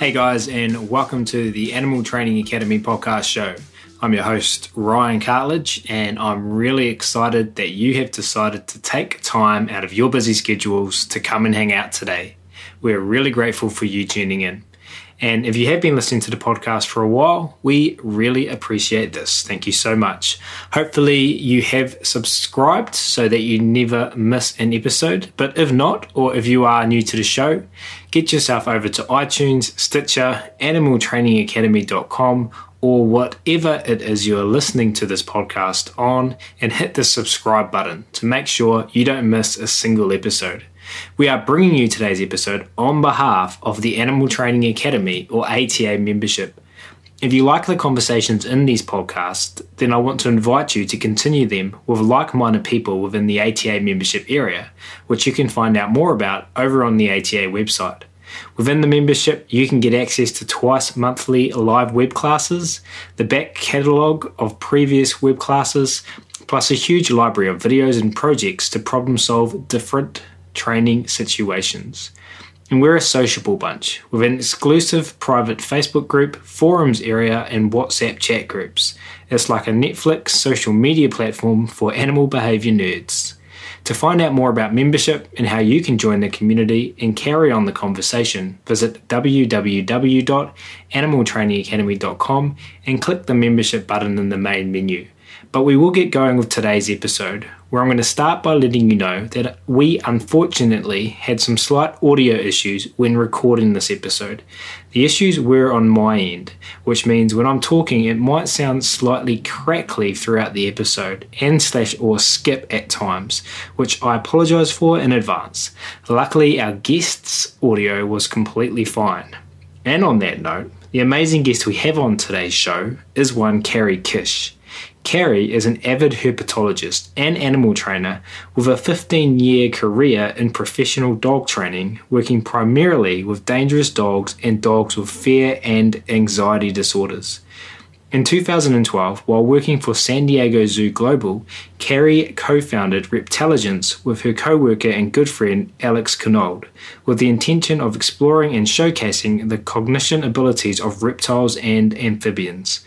Hey guys, and welcome to the Animal Training Academy podcast show. I'm your host, Ryan Cartledge, and I'm really excited that you have decided to take time out of your busy schedules to come and hang out today. We're really grateful for you tuning in. And if you have been listening to the podcast for a while, we really appreciate this. Thank you so much. Hopefully, you have subscribed so that you never miss an episode. But if not, or if you are new to the show, get yourself over to iTunes, Stitcher, animaltrainingacademy.com, or whatever it is you're listening to this podcast on, and hit the subscribe button to make sure you don't miss a single episode. We are bringing you today's episode on behalf of the Animal Training Academy or ATA membership. If you like the conversations in these podcasts, then I want to invite you to continue them with like minded people within the ATA membership area, which you can find out more about over on the ATA website. Within the membership, you can get access to twice monthly live web classes, the back catalogue of previous web classes, plus a huge library of videos and projects to problem solve different training situations. And we're a sociable bunch with an exclusive private Facebook group, forums area, and WhatsApp chat groups. It's like a Netflix social media platform for animal behavior nerds. To find out more about membership and how you can join the community and carry on the conversation, visit www.animaltrainingacademy.com and click the membership button in the main menu. But we will get going with today's episode, where I'm going to start by letting you know that we unfortunately had some slight audio issues when recording this episode. The issues were on my end, which means when I'm talking, it might sound slightly crackly throughout the episode and slash or skip at times, which I apologize for in advance. Luckily, our guest's audio was completely fine. And on that note, the amazing guest we have on today's show is one Carrie Kish. Carrie is an avid herpetologist and animal trainer with a 15 year career in professional dog training, working primarily with dangerous dogs and dogs with fear and anxiety disorders. In 2012, while working for San Diego Zoo Global, Carrie co founded Reptelligence with her co worker and good friend Alex Knold, with the intention of exploring and showcasing the cognition abilities of reptiles and amphibians.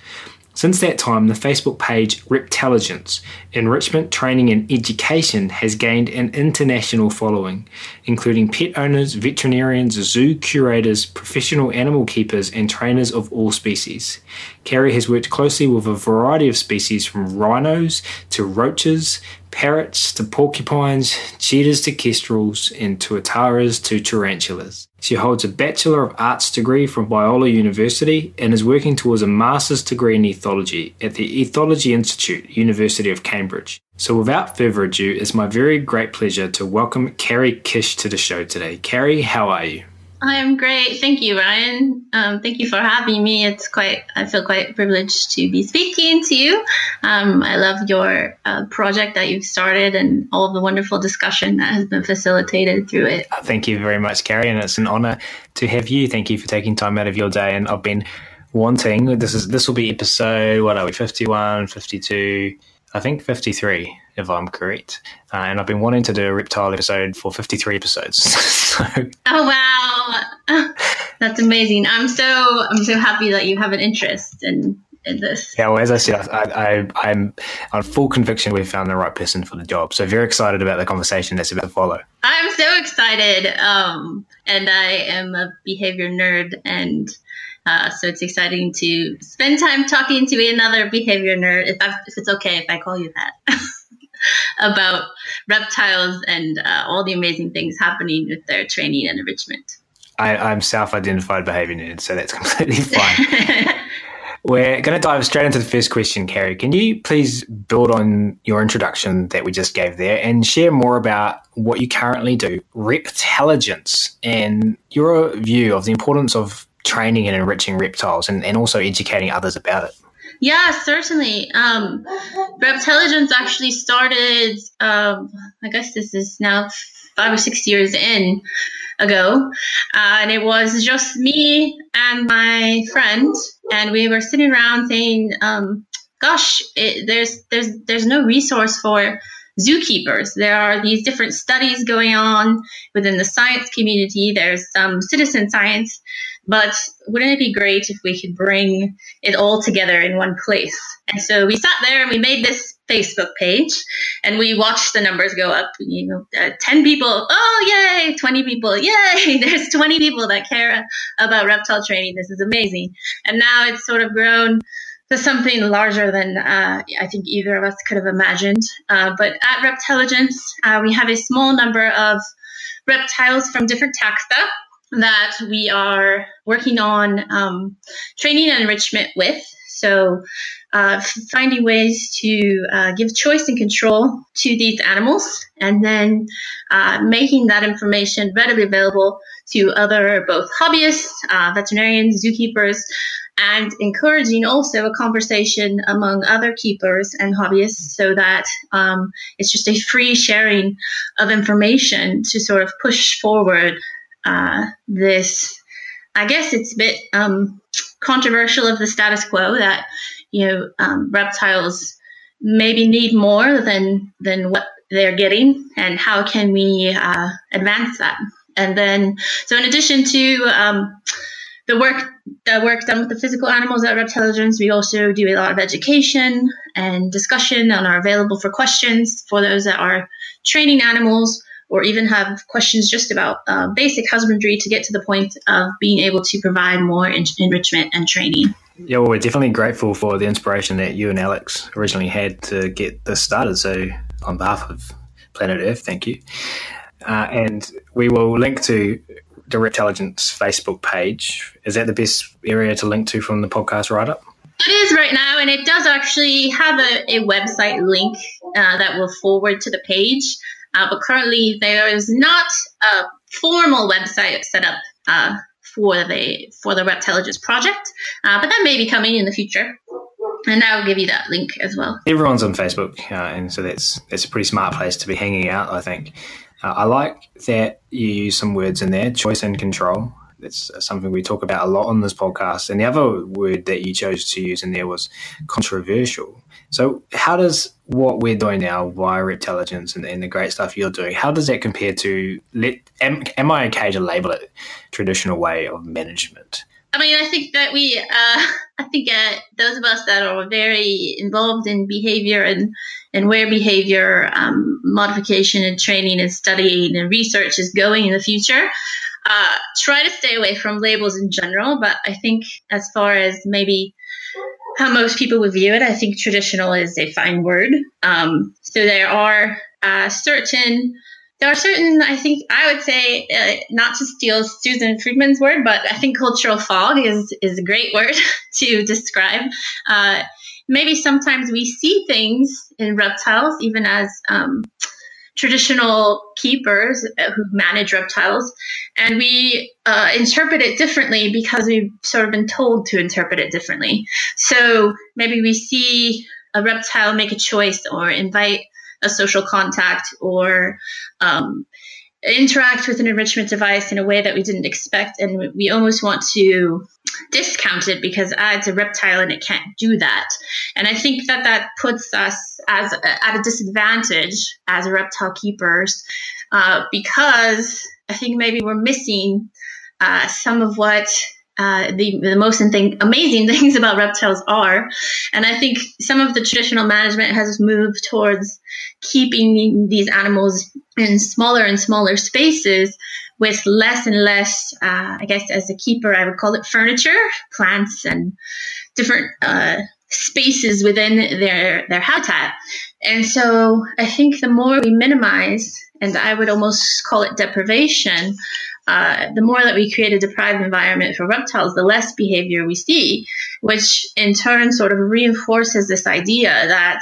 Since that time, the Facebook page Reptelligence Enrichment, Training and Education has gained an international following, including pet owners, veterinarians, zoo curators, professional animal keepers, and trainers of all species. Carrie has worked closely with a variety of species from rhinos to roaches, parrots to porcupines, cheetahs to kestrels, and tuataras to tarantulas. She holds a Bachelor of Arts degree from Biola University and is working towards a master's degree in ethology at the Ethology Institute, University of Cambridge. So, without further ado, it's my very great pleasure to welcome Carrie Kish to the show today. Carrie, how are you? I'm great. Thank you, Ryan. Um, thank you for having me. It's quite, I feel quite privileged to be speaking to you. Um, I love your uh, project that you've started and all the wonderful discussion that has been facilitated through it. Uh, thank you very much, Carrie. And it's an honor to have you. Thank you for taking time out of your day. And I've been wanting, this is, this will be episode, what are we, 51, 52, I think 53 if I'm correct. Uh, and I've been wanting to do a reptile episode for 53 episodes. so. Oh wow, that's amazing! I'm so I'm so happy that you have an interest in in this. Yeah, well, as I said, I, I, am on full conviction we've found the right person for the job. So very excited about the conversation that's about to follow. I'm so excited, um, and I am a behavior nerd, and uh, so it's exciting to spend time talking to another behavior nerd. If, if it's okay if I call you that. about reptiles and uh, all the amazing things happening with their training and enrichment. I, am self-identified behavior nerd, so that's completely fine. We're going to dive straight into the first question, Carrie. Can you please build on your introduction that we just gave there and share more about what you currently do, Reptelligence, and your view of the importance of training and enriching reptiles and, and also educating others about it? Yeah, certainly. Um, Reptelligence actually started, um, I guess this is now five or six years in ago. Uh, and it was just me and my friend. And we were sitting around saying, um, gosh, it, there's, there's, there's no resource for zookeepers. There are these different studies going on within the science community. There's some citizen science but wouldn't it be great if we could bring it all together in one place? And so we sat there and we made this Facebook page and we watched the numbers go up. You know, uh, 10 people, oh, yay, 20 people, yay, there's 20 people that care about reptile training. This is amazing. And now it's sort of grown to something larger than uh, I think either of us could have imagined. Uh, but at Reptelligence, uh, we have a small number of reptiles from different taxa that we are working on um, training and enrichment with. So, uh, finding ways to uh, give choice and control to these animals, and then uh, making that information readily available to other both hobbyists, uh, veterinarians, zookeepers, and encouraging also a conversation among other keepers and hobbyists so that um, it's just a free sharing of information to sort of push forward uh, this. I guess it's a bit um, controversial of the status quo that you know um, reptiles maybe need more than than what they're getting, and how can we uh, advance that? And then, so in addition to um, the work the work done with the physical animals at Reptelligence, we also do a lot of education and discussion and are available for questions for those that are training animals or even have questions just about uh, basic husbandry to get to the point of being able to provide more en- enrichment and training. Yeah, well, we're definitely grateful for the inspiration that you and Alex originally had to get this started. So, on behalf of Planet Earth, thank you. Uh, and we will link to the Reptelligence Facebook page. Is that the best area to link to from the podcast write up? It is right now, and it does actually have a, a website link uh, that will forward to the page. Uh, but currently, there is not a formal website set up uh, for the for the Reptelligence project, uh, but that may be coming in the future. And I will give you that link as well. Everyone's on Facebook, uh, and so that's that's a pretty smart place to be hanging out. I think. Uh, I like that you use some words in there, choice and control. That's something we talk about a lot on this podcast. And the other word that you chose to use in there was controversial. So, how does what we're doing now wire intelligence and, and the great stuff you're doing, how does that compare to? Let, am, am I okay to label it traditional way of management? I mean, I think that we, uh, I think uh, those of us that are very involved in behavior and and where behavior um, modification and training and studying and research is going in the future, uh, try to stay away from labels in general. But I think as far as maybe how most people would view it, I think traditional is a fine word. Um, so there are uh, certain, there are certain, I think I would say, uh, not to steal Susan Friedman's word, but I think cultural fog is, is a great word to describe. Uh, maybe sometimes we see things in reptiles, even as um, traditional keepers who manage reptiles, and we uh, interpret it differently because we've sort of been told to interpret it differently. So maybe we see a reptile make a choice or invite a social contact or um, interact with an enrichment device in a way that we didn't expect, and we almost want to discount it because ah, it's a reptile and it can't do that. And I think that that puts us as at a disadvantage as reptile keepers uh, because I think maybe we're missing uh, some of what uh, the, the most thing, amazing things about reptiles are. And I think some of the traditional management has moved towards keeping these animals in smaller and smaller spaces with less and less, uh, I guess, as a keeper, I would call it furniture, plants, and different uh, spaces within their their habitat. And so I think the more we minimize, and I would almost call it deprivation, uh, the more that we create a deprived environment for reptiles, the less behavior we see, which in turn sort of reinforces this idea that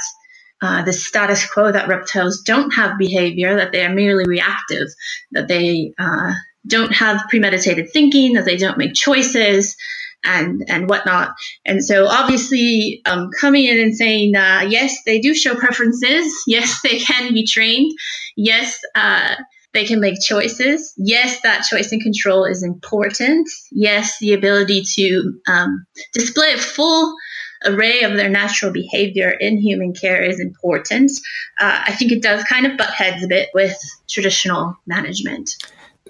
uh, the status quo that reptiles don't have behavior, that they are merely reactive, that they uh, don't have premeditated thinking, that they don't make choices, and and whatnot. And so, obviously, um, coming in and saying, uh, yes, they do show preferences. Yes, they can be trained. Yes, uh, they can make choices. Yes, that choice and control is important. Yes, the ability to um, display a full array of their natural behavior in human care is important. Uh, I think it does kind of butt heads a bit with traditional management.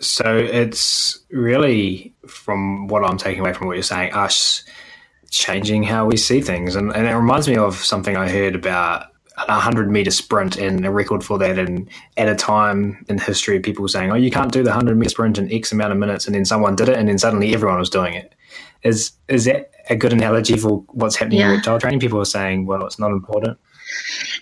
So it's really, from what I'm taking away from what you're saying, us changing how we see things. And, and it reminds me of something I heard about a 100 meter sprint and a record for that. And at a time in history, people were saying, oh, you can't do the 100 meter sprint in X amount of minutes. And then someone did it, and then suddenly everyone was doing it. Is, is that a good analogy for what's happening yeah. in reptile training? People are saying, well, it's not important.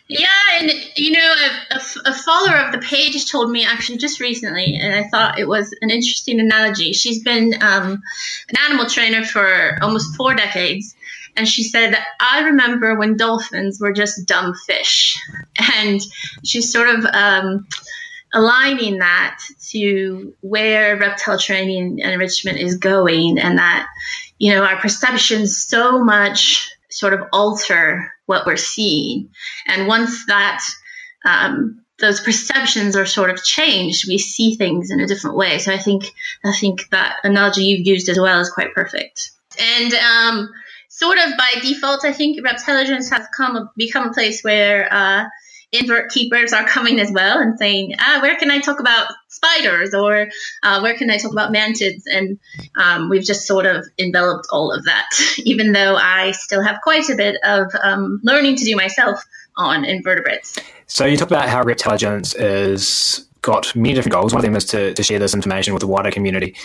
Yeah, and you know, a, a, a, follower of the page told me actually just recently, and I thought it was an interesting analogy. She's been um, an animal trainer for almost four decades, and she said, I remember when dolphins were just dumb fish. And she's sort of um, aligning that to where reptile training and enrichment is going, and that, you know, our perceptions so much sort of alter what we're seeing. And once that um, those perceptions are sort of changed, we see things in a different way. So I think I think that analogy you've used as well is quite perfect. And um, sort of by default, I think Reptelligence has come become a place where uh, invert keepers are coming as well and saying, ah, where can I talk about spiders or uh, where can I talk about mantids? And um, we've just sort of enveloped all of that, even though I still have quite a bit of um, learning to do myself on invertebrates. So you talk about how Reptelligence is got many different goals. One of them is to, to share this information with the wider community.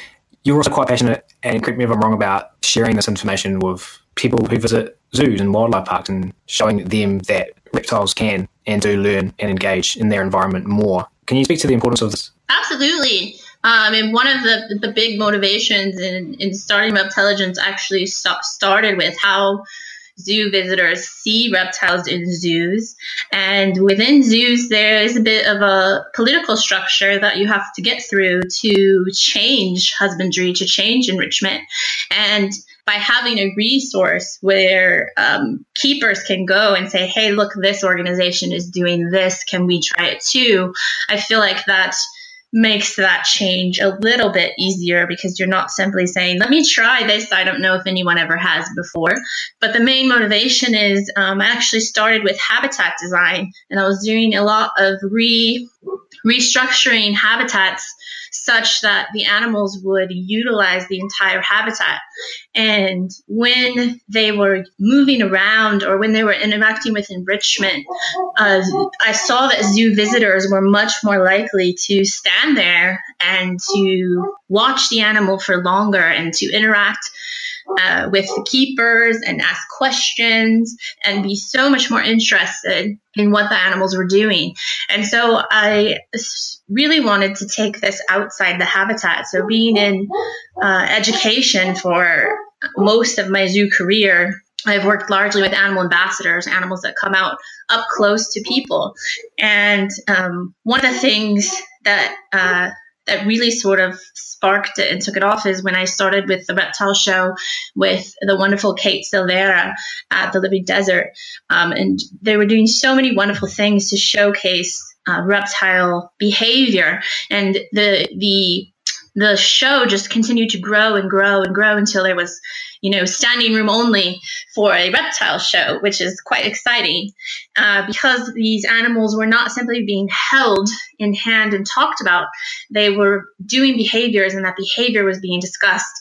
You're also quite passionate, and correct me if I'm wrong, about sharing this information with people who visit zoos and wildlife parks and showing them that reptiles can and do learn and engage in their environment more. Can you speak to the importance of this? Absolutely. Um, and one of the, the big motivations in, in starting Reptelligence actually st- started with how zoo visitors see reptiles in zoos. And within zoos, there is a bit of a political structure that you have to get through to change husbandry, to change enrichment. And by having a resource where um, keepers can go and say, hey, look, this organization is doing this. Can we try it too? I feel like that makes that change a little bit easier because you're not simply saying, let me try this. I don't know if anyone ever has before. But the main motivation is um, I actually started with habitat design and I was doing a lot of re restructuring habitats such that the animals would utilize the entire habitat. And when they were moving around or when they were interacting with enrichment, uh, I saw that zoo visitors were much more likely to stand there and to watch the animal for longer and to interact uh, with the keepers and ask questions and be so much more interested in what the animals were doing. And so I really wanted to take this outside the habitat. So being in uh, education for most of my zoo career, I've worked largely with animal ambassadors, animals that come out up close to people. And um, one of the things that uh, that really sort of sparked it and took it off is when I started with the reptile show with the wonderful Kate Silvera at the Living Desert. Um, and they were doing so many wonderful things to showcase uh, reptile behavior and the, the, the show just continued to grow and grow and grow until there was you know, standing room only for a reptile show, which is quite exciting uh, because these animals were not simply being held in hand and talked about. They were doing behaviors and that behavior was being discussed.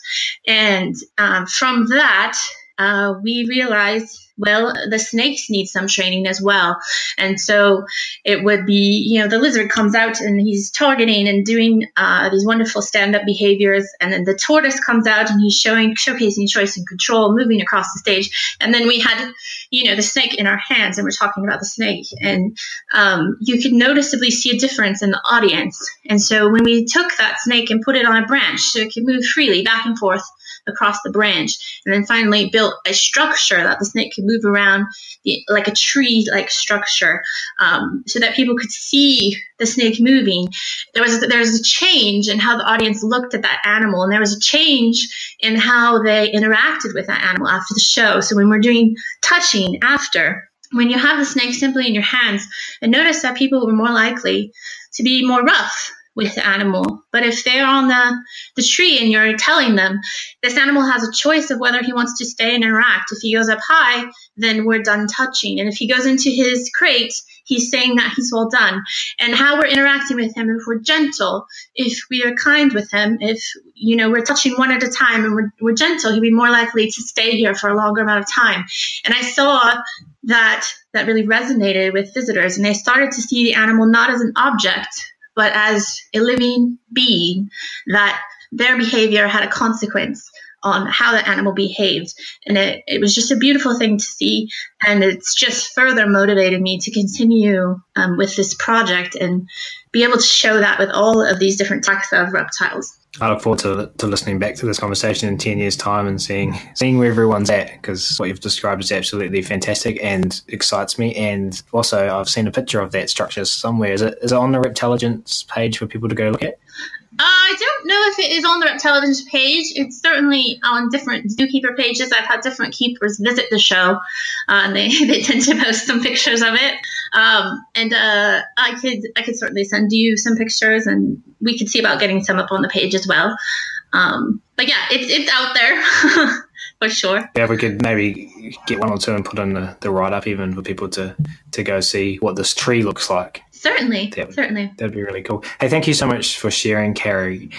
And um, from that, uh, we realized well, the snakes need some training as well. And so it would be, you know, the lizard comes out and he's targeting and doing uh, these wonderful stand up behaviors. And then the tortoise comes out and he's showing, showcasing choice and control, moving across the stage. And then we had, you know, the snake in our hands and we're talking about the snake. And um, you could noticeably see a difference in the audience. And so when we took that snake and put it on a branch so it could move freely back and forth across the branch, and then finally built a structure that the snake could move around, like a tree-like structure, um, so that people could see the snake moving. There was there was a change in how the audience looked at that animal, and there was a change in how they interacted with that animal after the show. So when we're doing touching after, when you have the snake simply in your hands, and notice that people were more likely to be more rough with the animal. But if they're on the, the tree and you're telling them, this animal has a choice of whether he wants to stay and interact. If he goes up high, then we're done touching. And if he goes into his crate, he's saying that he's well done. And how we're interacting with him, if we're gentle, if we are kind with him, if, you know, we're touching one at a time and we're, we're gentle, he'd be more likely to stay here for a longer amount of time. And I saw that that really resonated with visitors and they started to see the animal not as an object, but as a living being that their behavior had a consequence on how the animal behaved. And it, it was just a beautiful thing to see. And it's just further motivated me to continue um, with this project and be able to show that with all of these different taxa of reptiles. I look forward to, to listening back to this conversation in 10 years' time and seeing seeing where everyone's at because what you've described is absolutely fantastic and excites me. And also, I've seen a picture of that structure somewhere. Is it, is it on the Reptelligence page for people to go look at? I don't know if it is on the Reptelligence page. It's certainly on different zookeeper pages. I've had different keepers visit the show, uh, and they, they tend to post some pictures of it. Um, and uh, I could I could certainly send you some pictures, and we could see about getting some up on the page as well. Um, but yeah, it's it's out there for sure. Yeah, we could maybe get one or two and put in the, the write up even for people to to go see what this tree looks like. Certainly, that, certainly. That'd be really cool. Hey, thank you so much for sharing, Carrie.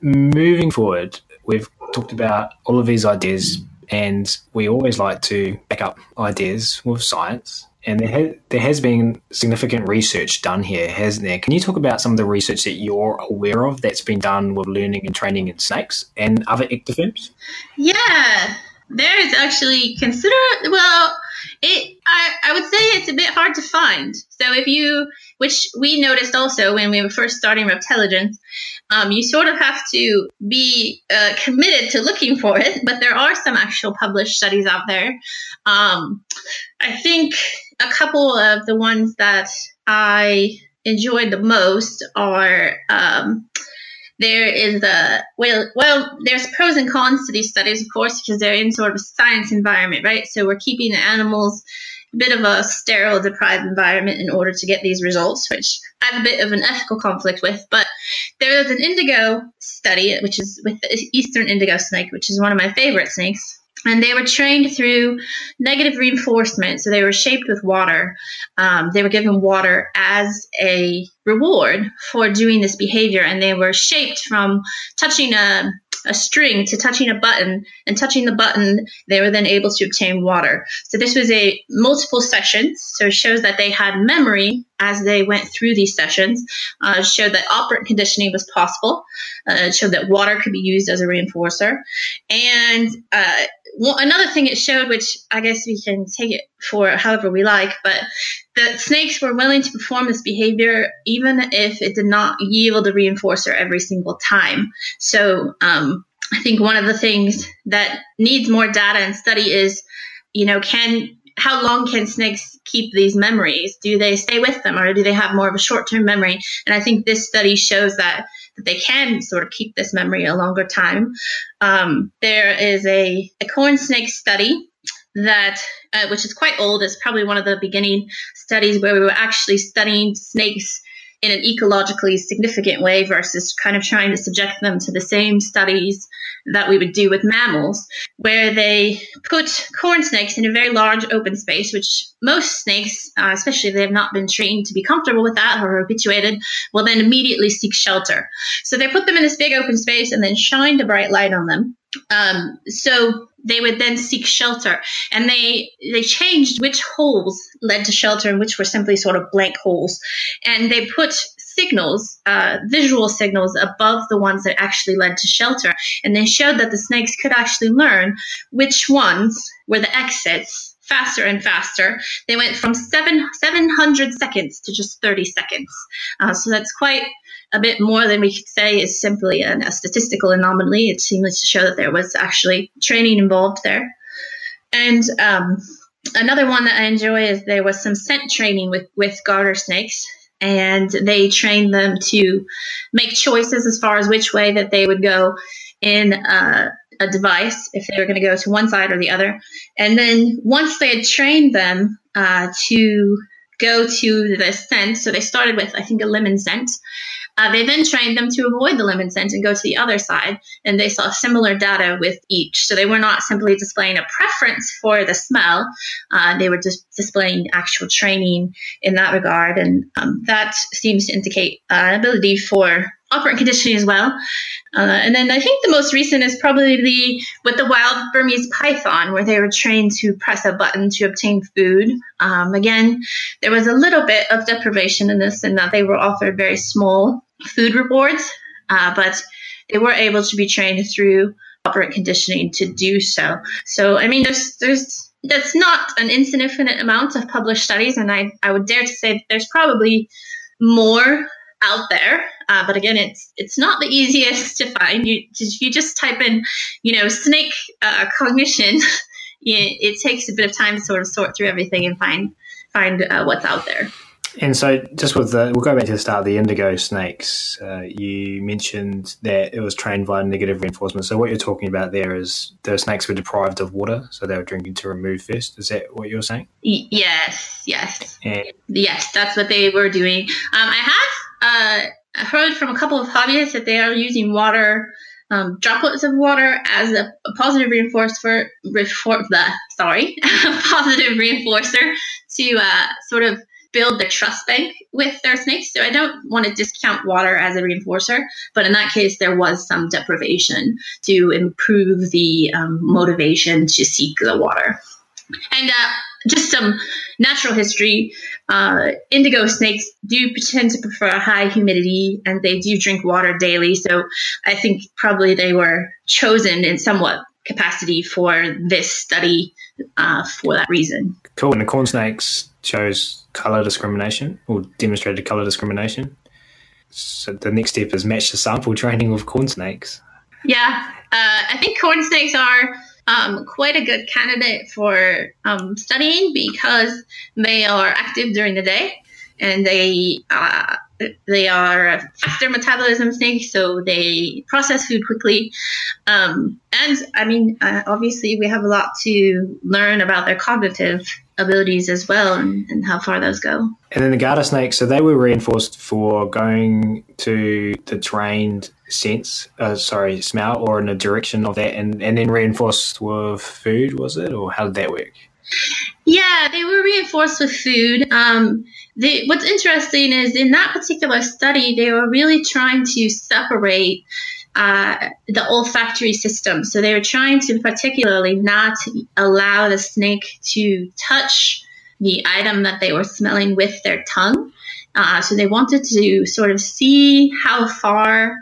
Moving forward, we've talked about all of these ideas, and we always like to back up ideas with science. And there, ha- there has been significant research done here, hasn't there? Can you talk about some of the research that you're aware of that's been done with learning and training in snakes and other ectotherms? Yeah, there is actually consider well, it I, I would say it's a bit hard to find. So if you which we noticed also when we were first starting Reptelligence, um, you sort of have to be uh, committed to looking for it, but there are some actual published studies out there. Um, I think a couple of the ones that I enjoyed the most are um, there is a well well there's pros and cons to these studies of course because they're in sort of a science environment right so we're keeping the animals bit of a sterile deprived environment in order to get these results which i have a bit of an ethical conflict with but there was an indigo study which is with the eastern indigo snake which is one of my favorite snakes and they were trained through negative reinforcement. So they were shaped with water. Um, they were given water as a reward for doing this behavior, and they were shaped from touching a a string to touching a button and touching the button they were then able to obtain water. So this was a multiple sessions so it shows that they had memory as they went through these sessions. Uh, showed that operant conditioning was possible. Uh, showed that water could be used as a reinforcer. And uh, well, another thing it showed, which I guess we can take it for however we like, but the snakes were willing to perform this behavior even if it did not yield a reinforcer every single time. So um, I think one of the things that needs more data and study is, you know, can how long can snakes keep these memories? Do they stay with them or do they have more of a short term memory? And I think this study shows that that they can sort of keep this memory a longer time. Um, there is a, corn snake study that, uh, which is quite old, is probably one of the beginning studies where we were actually studying snakes in an ecologically significant way versus kind of trying to subject them to the same studies that we would do with mammals, where they put corn snakes in a very large open space, which most snakes, uh, especially if they have not been trained to be comfortable with that or habituated, will then immediately seek shelter. So they put them in this big open space and then shined a bright light on them. Um, so they would then seek shelter and they they changed which holes led to shelter and which were simply sort of blank holes. And they put signals uh, visual signals above the ones that actually led to shelter and they showed that the snakes could actually learn which ones were the exits faster and faster. They went from seven 700 seconds to just 30 seconds. Uh, so that's quite a bit more than we could say is simply an, a statistical anomaly. It seems to show that there was actually training involved there. And um, another one that I enjoy is there was some scent training with, with garter snakes, and they trained them to make choices as far as which way that they would go in uh, a device if they were going to go to one side or the other. And then once they had trained them uh, to go to the scent. So they started with, I think, a lemon scent. Uh, they then trained them to avoid the lemon scent and go to the other side, and they saw similar data with each. So they were not simply displaying a preference for the smell; uh, they were just displaying actual training in that regard, and um, that seems to indicate uh, an ability for operant conditioning as well. Uh, and then I think the most recent is probably the with the wild Burmese python, where they were trained to press a button to obtain food. Um, again, there was a little bit of deprivation in this, in that they were offered very small food rewards, uh, but they were able to be trained through operant conditioning to do so. So, I mean, there's there's that's not an insignificant amount of published studies, and I I would dare to say there's probably more out there. Uh, but again, it's it's not the easiest to find. You you just type in, you know, snake uh, cognition. it takes a bit of time to sort of sort through everything and find find uh, what's out there. And so, just with the, we'll go back to the start. of The indigo snakes. Uh, you mentioned that it was trained by negative reinforcement. So, what you're talking about there is the snakes were deprived of water, so they were drinking to remove first. Is that what you're saying? Yes, yes, and- yes. That's what they were doing. Um, I have uh, heard from a couple of hobbyists that they are using water. Um, droplets of water as a, a positive reinforcer, refor- the, sorry, positive reinforcer to uh, sort of build their trust bank with their snakes. So I don't want to discount water as a reinforcer, but in that case, there was some deprivation to improve the um, motivation to seek the water. And uh, just some natural history uh, indigo snakes do tend to prefer high humidity and they do drink water daily. So I think probably they were chosen in somewhat capacity for this study uh, for that reason. Cool. And the corn snakes chose color discrimination or demonstrated color discrimination. So the next step is match the sample training with corn snakes. Yeah, uh, I think corn snakes are um, quite a good candidate for um, studying because they are active during the day and they uh, they are faster metabolism snakes, so they process food quickly. Um, and I mean, uh, obviously, we have a lot to learn about their cognitive abilities as well and, and how far those go. And then the garter snakes, so they were reinforced for going to the trained sense, uh, sorry, smell or in the direction of that, and, and then reinforced with food, was it? Or how did that work? Yeah, they were reinforced with food. Um, they, what's interesting is in that particular study, they were really trying to separate uh, the olfactory system. So they were trying to particularly not allow the snake to touch the item that they were smelling with their tongue. Uh, so they wanted to sort of see how far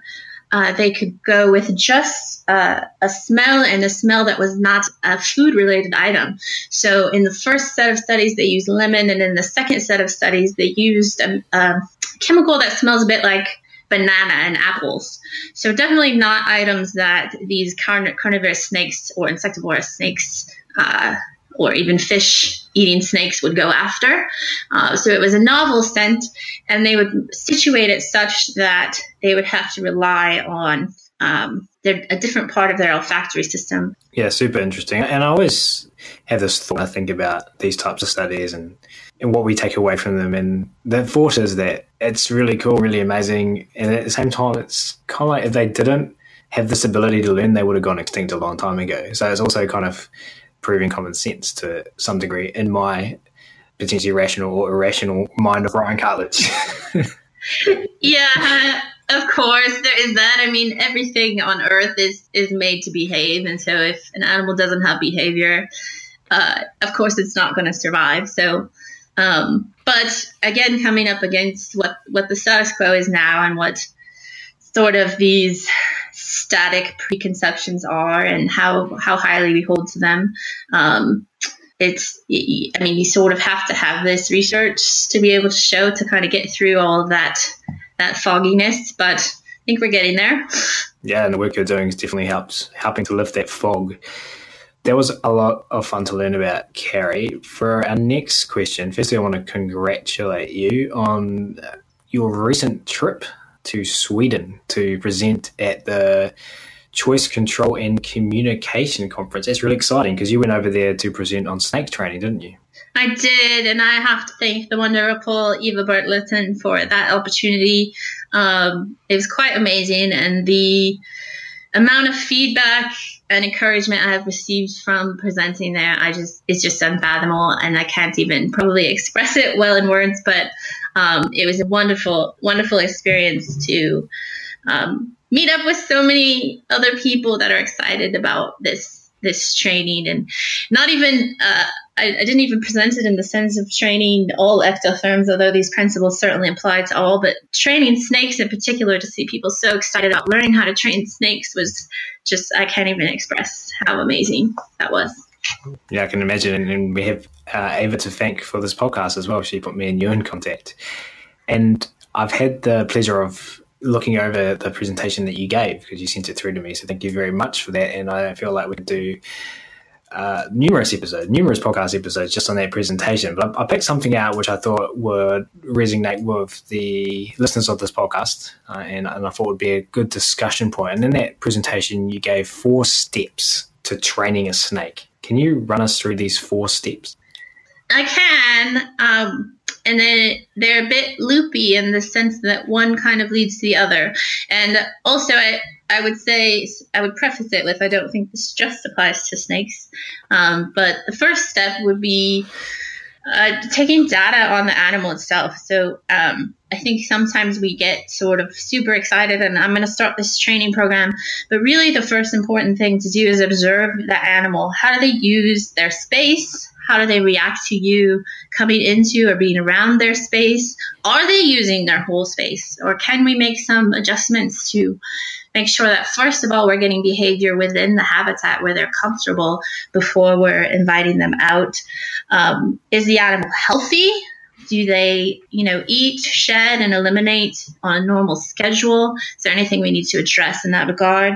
uh, they could go with just uh, a smell and a smell that was not a food related item. So in the first set of studies, they used lemon, and in the second set of studies, they used a, a chemical that smells a bit like banana and apples. So definitely not items that these carn- carnivorous snakes or insectivorous snakes uh, or even fish eating snakes would go after. Uh, so it was a novel scent, and they would situate it such that they would have to rely on um, a different part of their olfactory system. Yeah, super interesting. And I always have this thought I think about these types of studies and, and what we take away from them. And the thought is that it's really cool, really amazing. And at the same time, it's kind of like if they didn't have this ability to learn, they would have gone extinct a long time ago. So it's also kind of proving common sense to some degree in my potentially rational or irrational mind of Ryan Cartledge. yeah, of course there is that. I mean, everything on Earth is is made to behave, and so if an animal doesn't have behavior, uh, of course it's not going to survive. So, um, but again, coming up against what what the status quo is now, and what sort of these static preconceptions are, and how how highly we hold to them. Um, it's I mean, you sort of have to have this research to be able to show to kind of get through all of that that fogginess, but I think we're getting there. Yeah, and the work you're doing is definitely helps helping to lift that fog. That was a lot of fun to learn about, Carrie. For our next question, firstly, I want to congratulate you on your recent trip to Sweden to present at the Choice Control and Communication Conference. That's really exciting because you went over there to present on snake training, didn't you? I did, and I have to thank the wonderful Eva Bertilsson for that opportunity. Um, it was quite amazing, and the amount of feedback and encouragement I have received from presenting there, I just it's just unfathomable, and I can't even probably express it well in words. But um, it was a wonderful, wonderful experience to um, meet up with so many other people that are excited about this this training and not even uh, I, I, didn't even present it in the sense of training all ectotherms although these principles certainly apply to all but training snakes in particular to see people so excited about learning how to train snakes was just i can't even express how amazing that was yeah i can imagine and we have uh, Eva to thank for this podcast as well she put me and you in contact and i've had the pleasure of looking over the presentation that you gave because you sent it through to me. So thank you very much for that. And I feel like we do uh, numerous episodes, numerous podcast episodes just on that presentation. But I, I, picked something out which I thought would resonate with the listeners of this podcast, uh, and, and I thought would be a good discussion point. And in that presentation, you gave four steps to training a snake. Can you run us through these four steps? I can. Um, and then they're a bit loopy in the sense that one kind of leads to the other. And also, I, I would say, I would preface it with I don't think this just applies to snakes. Um, but the first step would be uh, taking data on the animal itself. So um, I think sometimes we get sort of super excited and I'm going to start this training program. But really, the first important thing to do is observe the animal. How do they use their space? How do they react to you coming into or being around their space? Are they using their whole space? Or can we make some adjustments to make sure that, first of all, we're getting behavior within the habitat where they're comfortable before we're inviting them out? Um, is the animal healthy? Do they, you know, eat, shed, and eliminate on a normal schedule? Is there anything we need to address in that regard?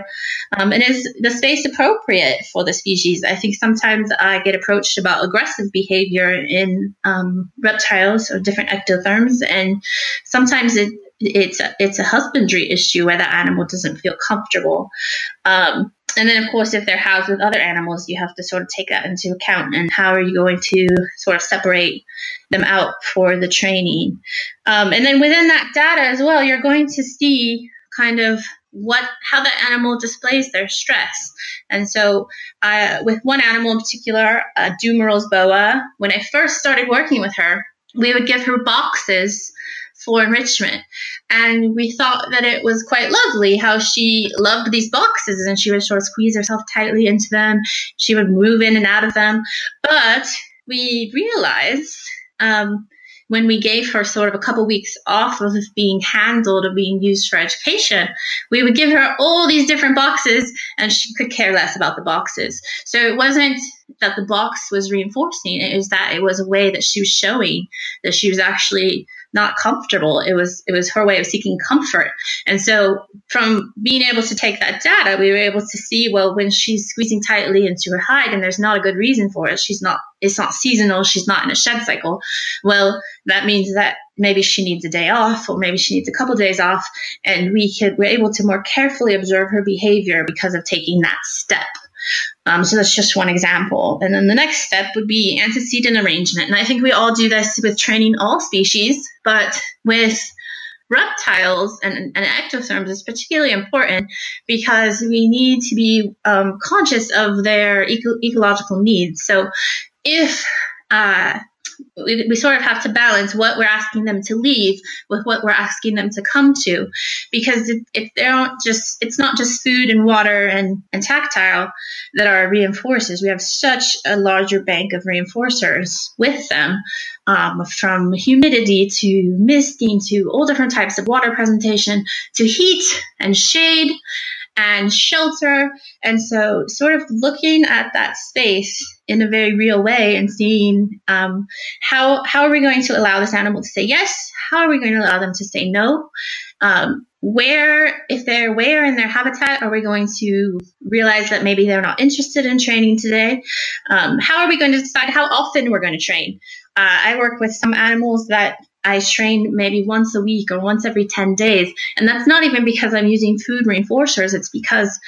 Um, and is the space appropriate for the species? I think sometimes I get approached about aggressive behavior in um, reptiles or different ectotherms, and sometimes it, it's a, it's a husbandry issue where the animal doesn't feel comfortable. Um, and then, of course, if they're housed with other animals, you have to sort of take that into account. And how are you going to sort of separate them out for the training? Um, and then within that data as well, you're going to see kind of what how the animal displays their stress. And so, uh, with one animal in particular, uh, Dumeril's boa, when I first started working with her, we would give her boxes for enrichment. And we thought that it was quite lovely how she loved these boxes and she would sort of squeeze herself tightly into them. She would move in and out of them. But we realized um, when we gave her sort of a couple weeks off of being handled or being used for education, we would give her all these different boxes and she could care less about the boxes. So it wasn't that the box was reinforcing, it was that it was a way that she was showing that she was actually not comfortable. It was it was her way of seeking comfort. And so from being able to take that data, we were able to see well when she's squeezing tightly into her hide and there's not a good reason for it. She's not it's not seasonal, she's not in a shed cycle. Well, that means that maybe she needs a day off or maybe she needs a couple of days off and we could we're able to more carefully observe her behavior because of taking that step. Um, so that's just one example. And then the next step would be antecedent arrangement. And I think we all do this with training all species, but with reptiles and, and ectotherms is particularly important because we need to be um, conscious of their eco- ecological needs. So if uh, we, we, sort of have to balance what we're asking them to leave with what we're asking them to come to because if, they don't just it's not just food and water and, and tactile that are reinforcers we have such a larger bank of reinforcers with them um, from humidity to misting to all different types of water presentation to heat and shade and shelter. And so, sort of looking at that space in a very real way and seeing um, how how are we going to allow this animal to say yes? How are we going to allow them to say no? Um, where, if they're where in their habitat, are we going to realize that maybe they're not interested in training today? Um, how are we going to decide how often we're going to train? Uh, I work with some animals that I train maybe once a week or once every 10 days. And that's not even because I'm using food reinforcers, it's because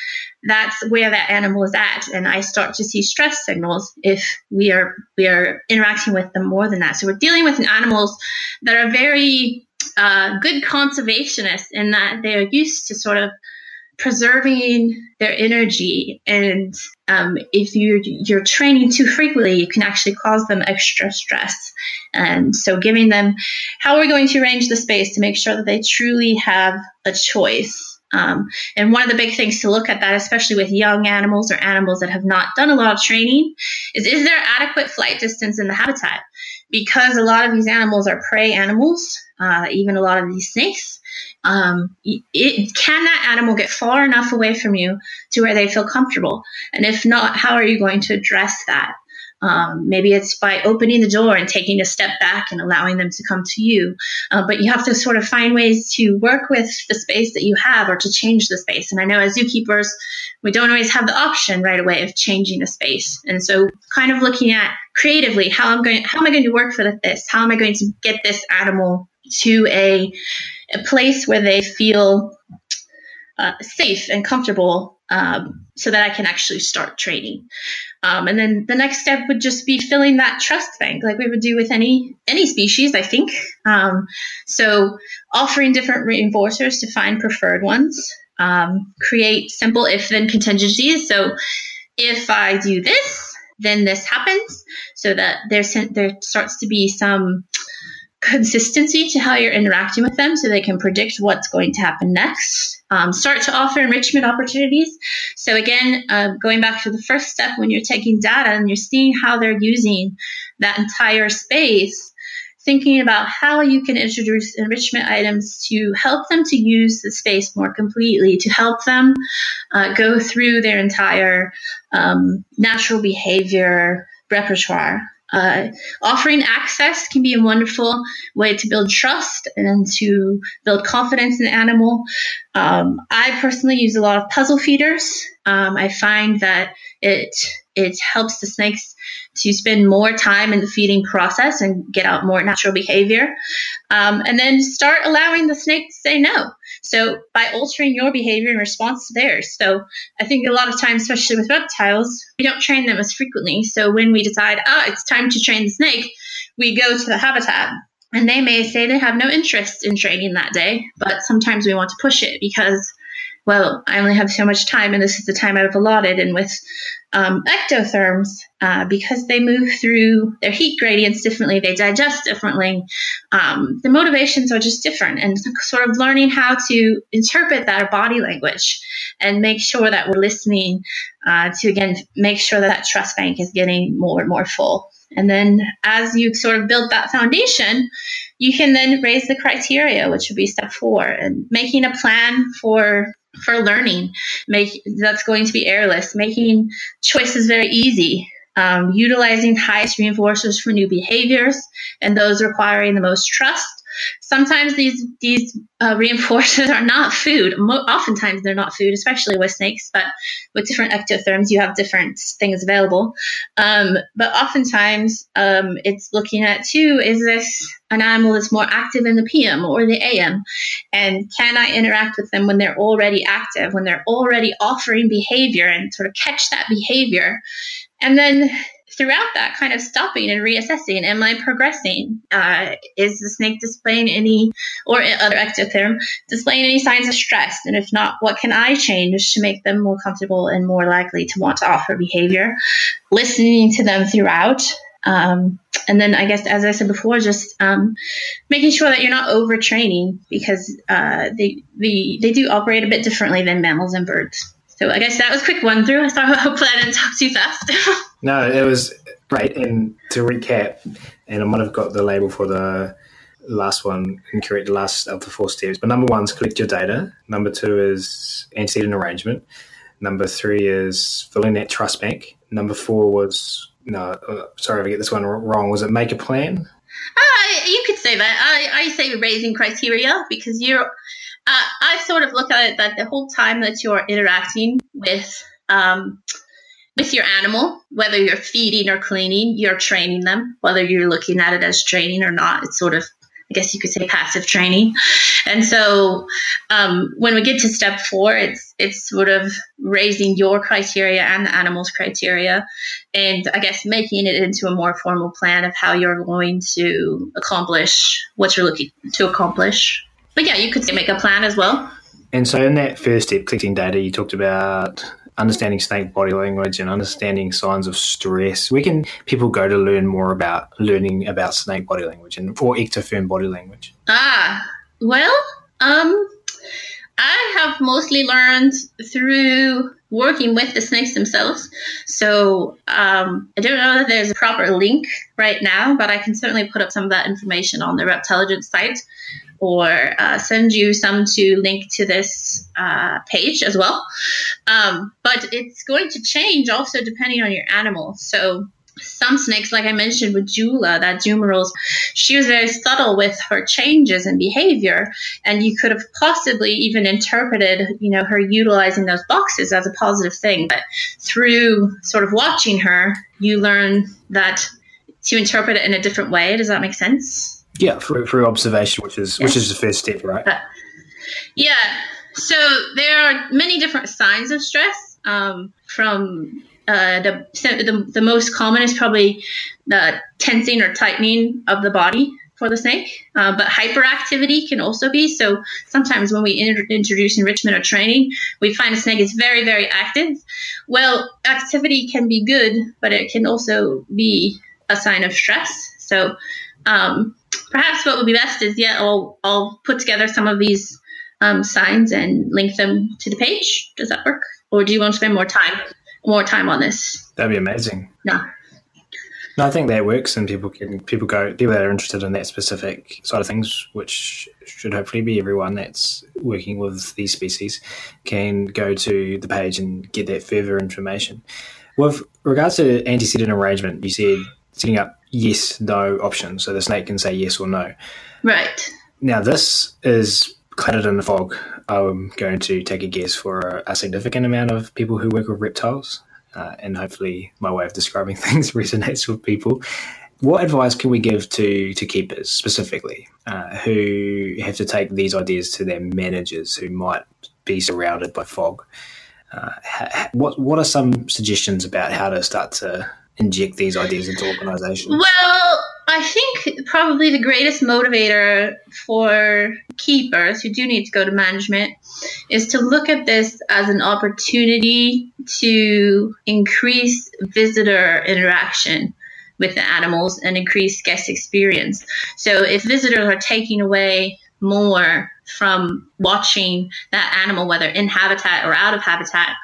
that's where that animal is at. And I start to see stress signals if we are we are interacting with them more than that. So we're dealing with animals that are very uh, good conservationists in that they are used to sort of preserving their energy. And um, if you're you're training too frequently you can actually cause them extra stress. And so giving them how are we going to arrange the space to make sure that they truly have a choice. Um, and one of the big things to look at that especially with young animals or animals that have not done a lot of training is is there adequate flight distance in the habitat? Because a lot of these animals are prey animals uh, even a lot of these snakes um, it, can that animal get far enough away from you to where they feel comfortable? And if not, how are you going to address that? Um, maybe it's by opening the door and taking a step back and allowing them to come to you. Uh, but you have to sort of find ways to work with the space that you have or to change the space. And I know as zookeepers, we don't always have the option right away of changing the space. And so kind of looking at creatively how I'm going, how am I going to work for this? How am I going to get this animal to a a place where they feel uh, safe and comfortable um, so that I can actually start training. Um, and then the next step would just be filling that trust bank, like we would do with any any species, I think. Um, so offering different reinforcers to find preferred ones, um, create simple if then contingencies. So if I do this, then this happens, so that there's there starts to be some consistency to how you're interacting with them so they can predict what's going to happen next. Um, start to offer enrichment opportunities. So, again, uh, going back to the first step, when you're taking data and you're seeing how they're using that entire space, thinking about how you can introduce enrichment items to help them to use the space more completely, to help them uh, go through their entire um, natural behavior repertoire. Uh, offering access can be a wonderful way to build trust and to build confidence in the animal. Um, I personally use a lot of puzzle feeders. Um, I find that it it helps the snakes to spend more time in the feeding process and get out more natural behavior. Um, and then start allowing the snake to say no. So by altering your behavior in response to theirs. So I think a lot of times, especially with reptiles, we don't train them as frequently. So when we decide, ah, oh, it's time to train the snake, we go to the habitat. And they may say they have no interest in training that day, but sometimes we want to push it because well, I only have so much time and this is the time I've allotted. And with um, ectotherms, uh, because they move through their heat gradients differently, they digest differently, um, the motivations are just different. And sort of learning how to interpret that body language and make sure that we're listening uh, to, again, make sure that that trust bank is getting more and more full. And then as you sort of build that foundation, you can then raise the criteria, which would be step four, and making a plan for for learning. Make that's going to be errorless, making choices very easy. Um, utilizing highest reinforcers for new behaviors and those requiring the most trust sometimes these these uh, reinforcers are not food. Mo- oftentimes they're not food, especially with snakes. But with different ectotherms, you have different things available. Um, but oftentimes um, it's looking at too: is this an animal that's more active in the PM or the AM, and can I interact with them when they're already active, when they're already offering behavior, and sort of catch that behavior, and then throughout that, kind of stopping and reassessing. Am I progressing? Uh, is the snake displaying any, or other ectotherm, displaying any signs of stress? And if not, what can I change to make them more comfortable and more likely to want to offer behavior? Listening to them throughout. Um, and then I guess, as I said before, just um, making sure that you're not overtraining because uh, they, they, they do operate a bit differently than mammals and birds. So I guess that was a quick one through. I thought hopefully I didn't talk too fast. no, it was great. And to recap, and I might have got the label for the last one incorrect, the last of the four steps. But number one is collect your data. Number two is antecedent arrangement. Number three is filling that trust bank. Number four was no, uh, sorry if I get this one wrong. Was it make a plan? Uh, you could say that. I, I say raising criteria because you're uh, I sort of look at it that the whole time that you're interacting with um, with your animal, whether you're feeding or cleaning, you're training them. Whether you're looking at it as training or not, it's sort of I guess you could say passive training. And so um, when we get to step four, it's it's sort of raising your criteria and the animal's criteria, and I guess making it into a more formal plan of how you're going to accomplish what you're looking to accomplish. But yeah, you could make a plan as well. And so, in that first step, collecting data, you talked about understanding snake body language and understanding signs of stress. Where can people go to learn more about learning about snake body language and or ectotherm body language? Ah, well, um, I have mostly learned through working with the snakes themselves. So um, I don't know that there's a proper link right now, but I can certainly put up some of that information on the Reptelligence site or uh, send you some to link to this uh, page as well. Um, but it's going to change also depending on your animal. So some snakes, like I mentioned with Jula, that Dumeril's, she was very subtle with her changes in behavior, and you could have possibly even interpreted, you know, her utilizing those boxes as a positive thing. But through sort of watching her, you learn that to interpret it in a different way. Does that make sense? Yeah, through, through observation, which is yes. which is the first step, right? Uh, yeah. So there are many different signs of stress. Um, from uh, the, the the most common is probably the tensing or tightening of the body for the snake, uh, but hyperactivity can also be. So sometimes when we in- introduce enrichment or training, we find a snake is very, very active. Well, activity can be good, but it can also be a sign of stress. So um, perhaps what would be best is yeah, I'll I'll put together some of these um, signs and link them to the page. Does that work? Or do you want to spend more time more time on this? That'd be amazing. No. No, I think that works, and people can people go people that are interested in that specific side of things, which should hopefully be everyone that's working with these species, can go to the page and get that further information. With regards to antecedent arrangement, you said setting up yes no option so the snake can say yes or no. Right. Now this is clouded in the fog. I'm going to take a guess for a, a significant amount of people who work with reptiles uh, and hopefully my way of describing things resonates with people. What advice can we give to to keepers specifically uh, who have to take these ideas to their managers who might be surrounded by fog? Uh, what what are some suggestions about how to start to inject these ideas into organizations? Well, I think probably the greatest motivator for keepers who do need to go to management is to look at this as an opportunity to increase visitor interaction with the animals and increase guest experience. So if visitors are taking away more from watching that animal, whether in habitat or out of habitat,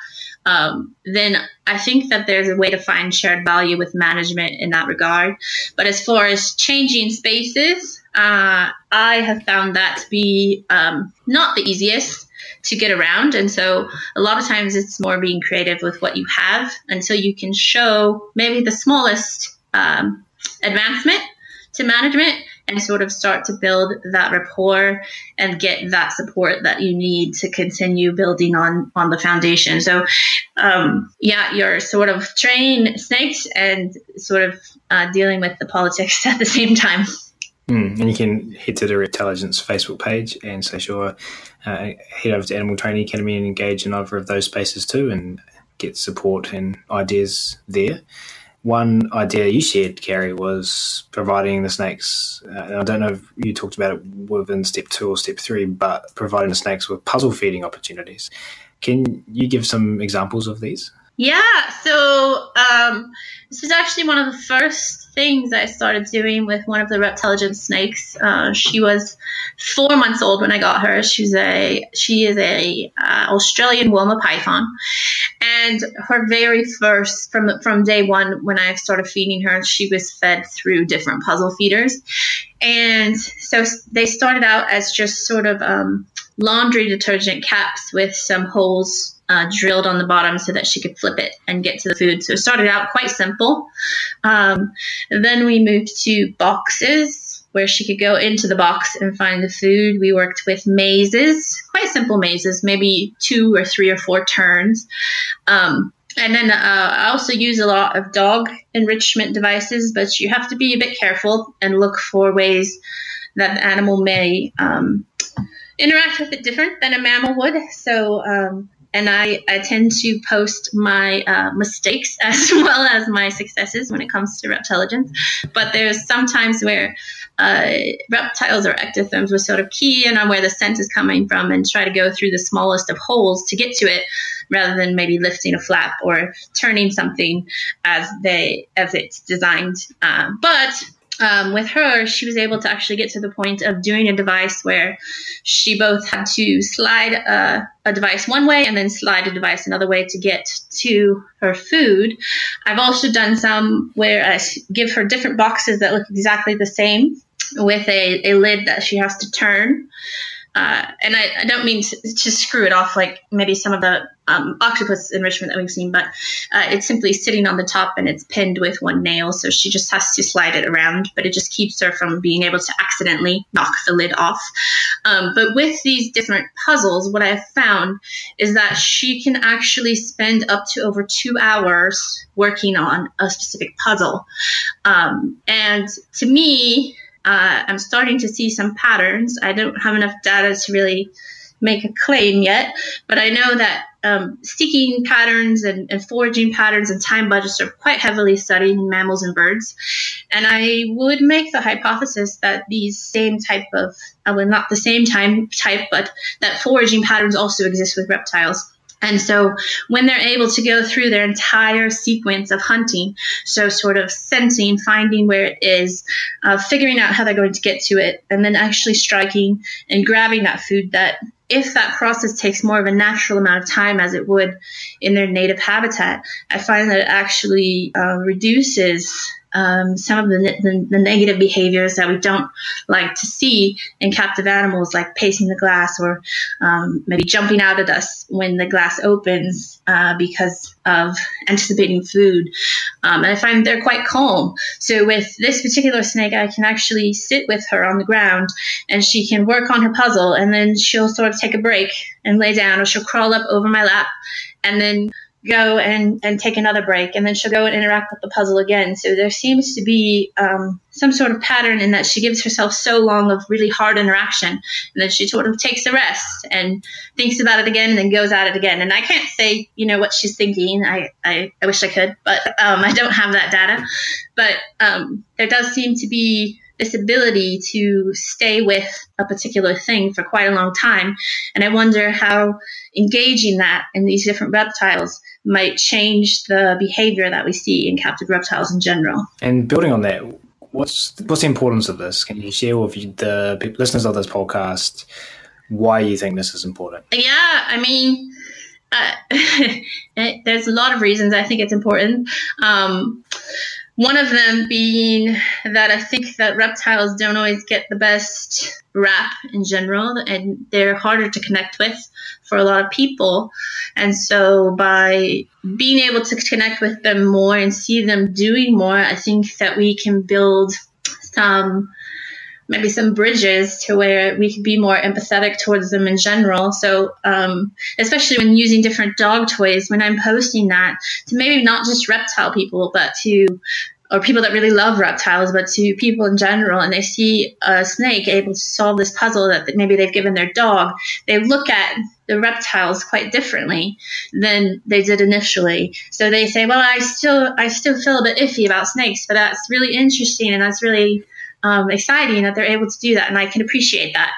um, then I think that there's a way to find shared value with management in that regard. But as far as changing spaces, uh, I have found that to be um, not the easiest to get around. And so a lot of times it's more being creative with what you have until you can show maybe the smallest um, advancement to management and sort of start to build that rapport and get that support that you need to continue building on on the foundation. So, um, yeah, you're sort of training snakes and sort of uh, dealing with the politics at the same time. Mm, and you can head to the Reptelligence Facebook page and say, sure, uh, head over to Animal Training Academy and engage in either of those spaces too and get support and ideas there one idea you shared, Carrie, was providing the snakes. Uh, I don't know if you talked about it within step two or step three, but providing the snakes with puzzle feeding opportunities. Can you give some examples of these? Yeah, so um, this was actually one of the first things I started doing with one of the Reptelligence snakes. Uh, she was four months old when I got her. She's a she is a uh, Australian Woma python, and her very first from from day one when I started feeding her, she was fed through different puzzle feeders, and so they started out as just sort of um, laundry detergent caps with some holes uh, drilled on the bottom so that she could flip it and get to the food. So it started out quite simple. Um, then we moved to boxes where she could go into the box and find the food. We worked with mazes, quite simple mazes, maybe two or three or four turns. Um, and then uh, I also use a lot of dog enrichment devices, but you have to be a bit careful and look for ways that the animal may um, interact with it different than a mammal would. So, um, and I, I tend to post my uh, mistakes as well as my successes when it comes to Reptelligence. But there's sometimes where uh, reptiles or ectotherms were sort of key in on where the scent is coming from and try to go through the smallest of holes to get to it rather than maybe lifting a flap or turning something as they as it's designed. Uh, but um, with her, she was able to actually get to the point of doing a device where she both had to slide a, a, device one way and then slide a device another way to get to her food. I've also done some where I give her different boxes that look exactly the same with a, a lid that she has to turn. Uh, and I, I, don't mean to, to, screw it off like maybe some of the um, octopus enrichment that we've seen, but uh, it's simply sitting on the top and it's pinned with one nail, so she just has to slide it around, but it just keeps her from being able to accidentally knock the lid off. Um, but with these different puzzles, what I've found is that she can actually spend up to over two hours working on a specific puzzle. Um, and to me, uh, I'm starting to see some patterns. I don't have enough data to really make a claim yet, but I know that um, seeking patterns and, and, foraging patterns and time budgets are quite heavily studied in mammals and birds. And I would make the hypothesis that these same type of, uh, well, not the same time type, but that foraging patterns also exist with reptiles. And so when they're able to go through their entire sequence of hunting, so sort of sensing, finding where it is, uh, figuring out how they're going to get to it, and then actually striking and grabbing that food that if that process takes more of a natural amount of time as it would in their native habitat, I find that it actually uh, reduces um, some of the, the, the, negative behaviors that we don't like to see in captive animals, like pacing the glass or um, maybe jumping out at us when the glass opens uh, because of anticipating food. Um, and I find they're quite calm. So with this particular snake, I can actually sit with her on the ground and she can work on her puzzle and then she'll sort of take a break and lay down or she'll crawl up over my lap and then go and, and take another break, and then she'll go and interact with the puzzle again. So there seems to be um, some sort of pattern in that she gives herself so long of really hard interaction, and then she sort of takes a rest and thinks about it again, and then goes at it again. And I can't say, you know, what she's thinking. I, I, I wish I could, but um, I don't have that data. But um, there does seem to be this ability to stay with a particular thing for quite a long time. And I wonder how engaging that in these different reptiles might change the behavior that we see in captive reptiles in general. And building on that, what's what's the importance of this? Can you share with the listeners of this podcast why you think this is important? Yeah, I mean, uh, there's a lot of reasons I think it's important. Um, one of them being that I think that reptiles don't always get the best rap in general, and they're harder to connect with for a lot of people. And so by being able to connect with them more and see them doing more, I think that we can build some maybe some bridges to where we could be more empathetic towards them in general. So, um, especially when using different dog toys, when I'm posting that to maybe not just reptile people, but to or people that really love reptiles, but to people in general, and they see a snake able to solve this puzzle that maybe they've given their dog, they look at the reptiles quite differently than they did initially. So they say, "Well, I still, I still feel a bit iffy about snakes, but that's really interesting, and that's really um, exciting that they're able to do that, and I can appreciate that.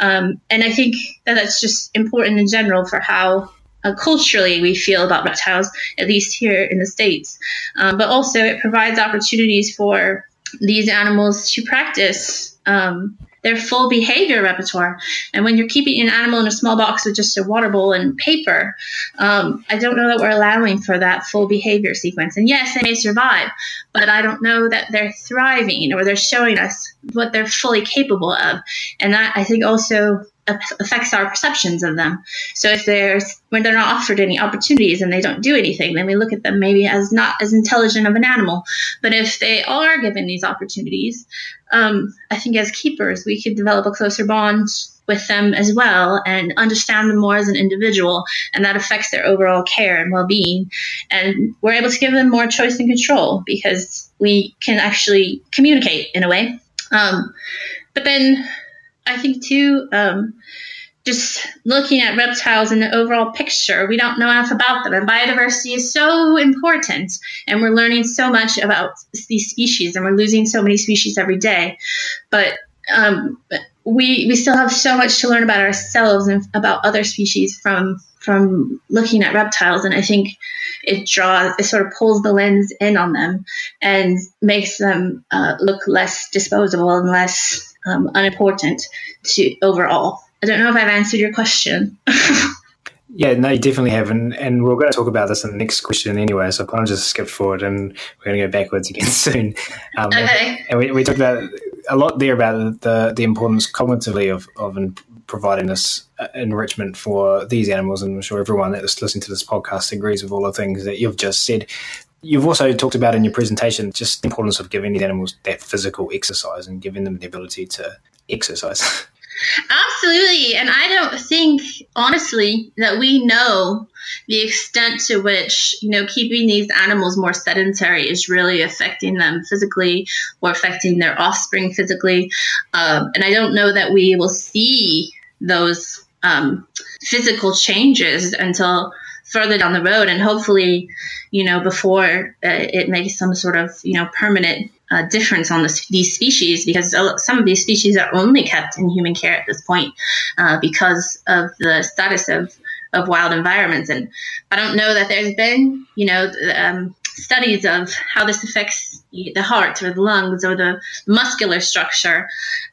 Um, and I think that that's just important in general for how uh, culturally we feel about reptiles, at least here in the States. Um, but also, it provides opportunities for these animals to practice um, their full behavior repertoire. And when you're keeping an animal in a small box with just a water bowl and paper, um, I don't know that we're allowing for that full behavior sequence. And yes, they may survive, but I don't know that they're thriving or they're showing us what they're fully capable of. And that I think also affects our perceptions of them. So if there's when they're not offered any opportunities and they don't do anything, then we look at them maybe as not as intelligent of an animal. But if they are given these opportunities, um, I think as keepers we could develop a closer bond with them as well and understand them more as an individual, and that affects their overall care and well-being. And we're able to give them more choice and control because we can actually communicate in a way. Um, but then I think too, um, just looking at reptiles in the overall picture, we don't know enough about them. And biodiversity is so important, and we're learning so much about these species, and we're losing so many species every day. But um, we we still have so much to learn about ourselves and about other species from from looking at reptiles. And I think it draws, it sort of pulls the lens in on them and makes them uh, look less disposable and less um, unimportant to overall. I don't know if I've answered your question. Yeah, no, you definitely have. And, and we're going to talk about this in the next question anyway. So I'll just skip forward and we're going to go backwards again soon. Um, okay. And we, we talked about a lot there about the, the importance cognitively of, of providing this uh, enrichment for these animals. And I'm sure everyone that's listening to this podcast agrees with all the things that you've just said. You've also talked about in your presentation just the importance of giving these animals that physical exercise and giving them the ability to exercise. Absolutely. And I don't think, honestly, that we know the extent to which, you know, keeping these animals more sedentary is really affecting them physically or affecting their offspring physically. Um, and I don't know that we will see those um, physical changes until further down the road and hopefully you know before uh, it makes some sort of you know permanent uh, difference on this, these species because some of these species are only kept in human care at this point uh, because of the status of, of wild environments. And I don't know that there's been, you know, um, studies of how this affects the heart or the lungs or the muscular structure.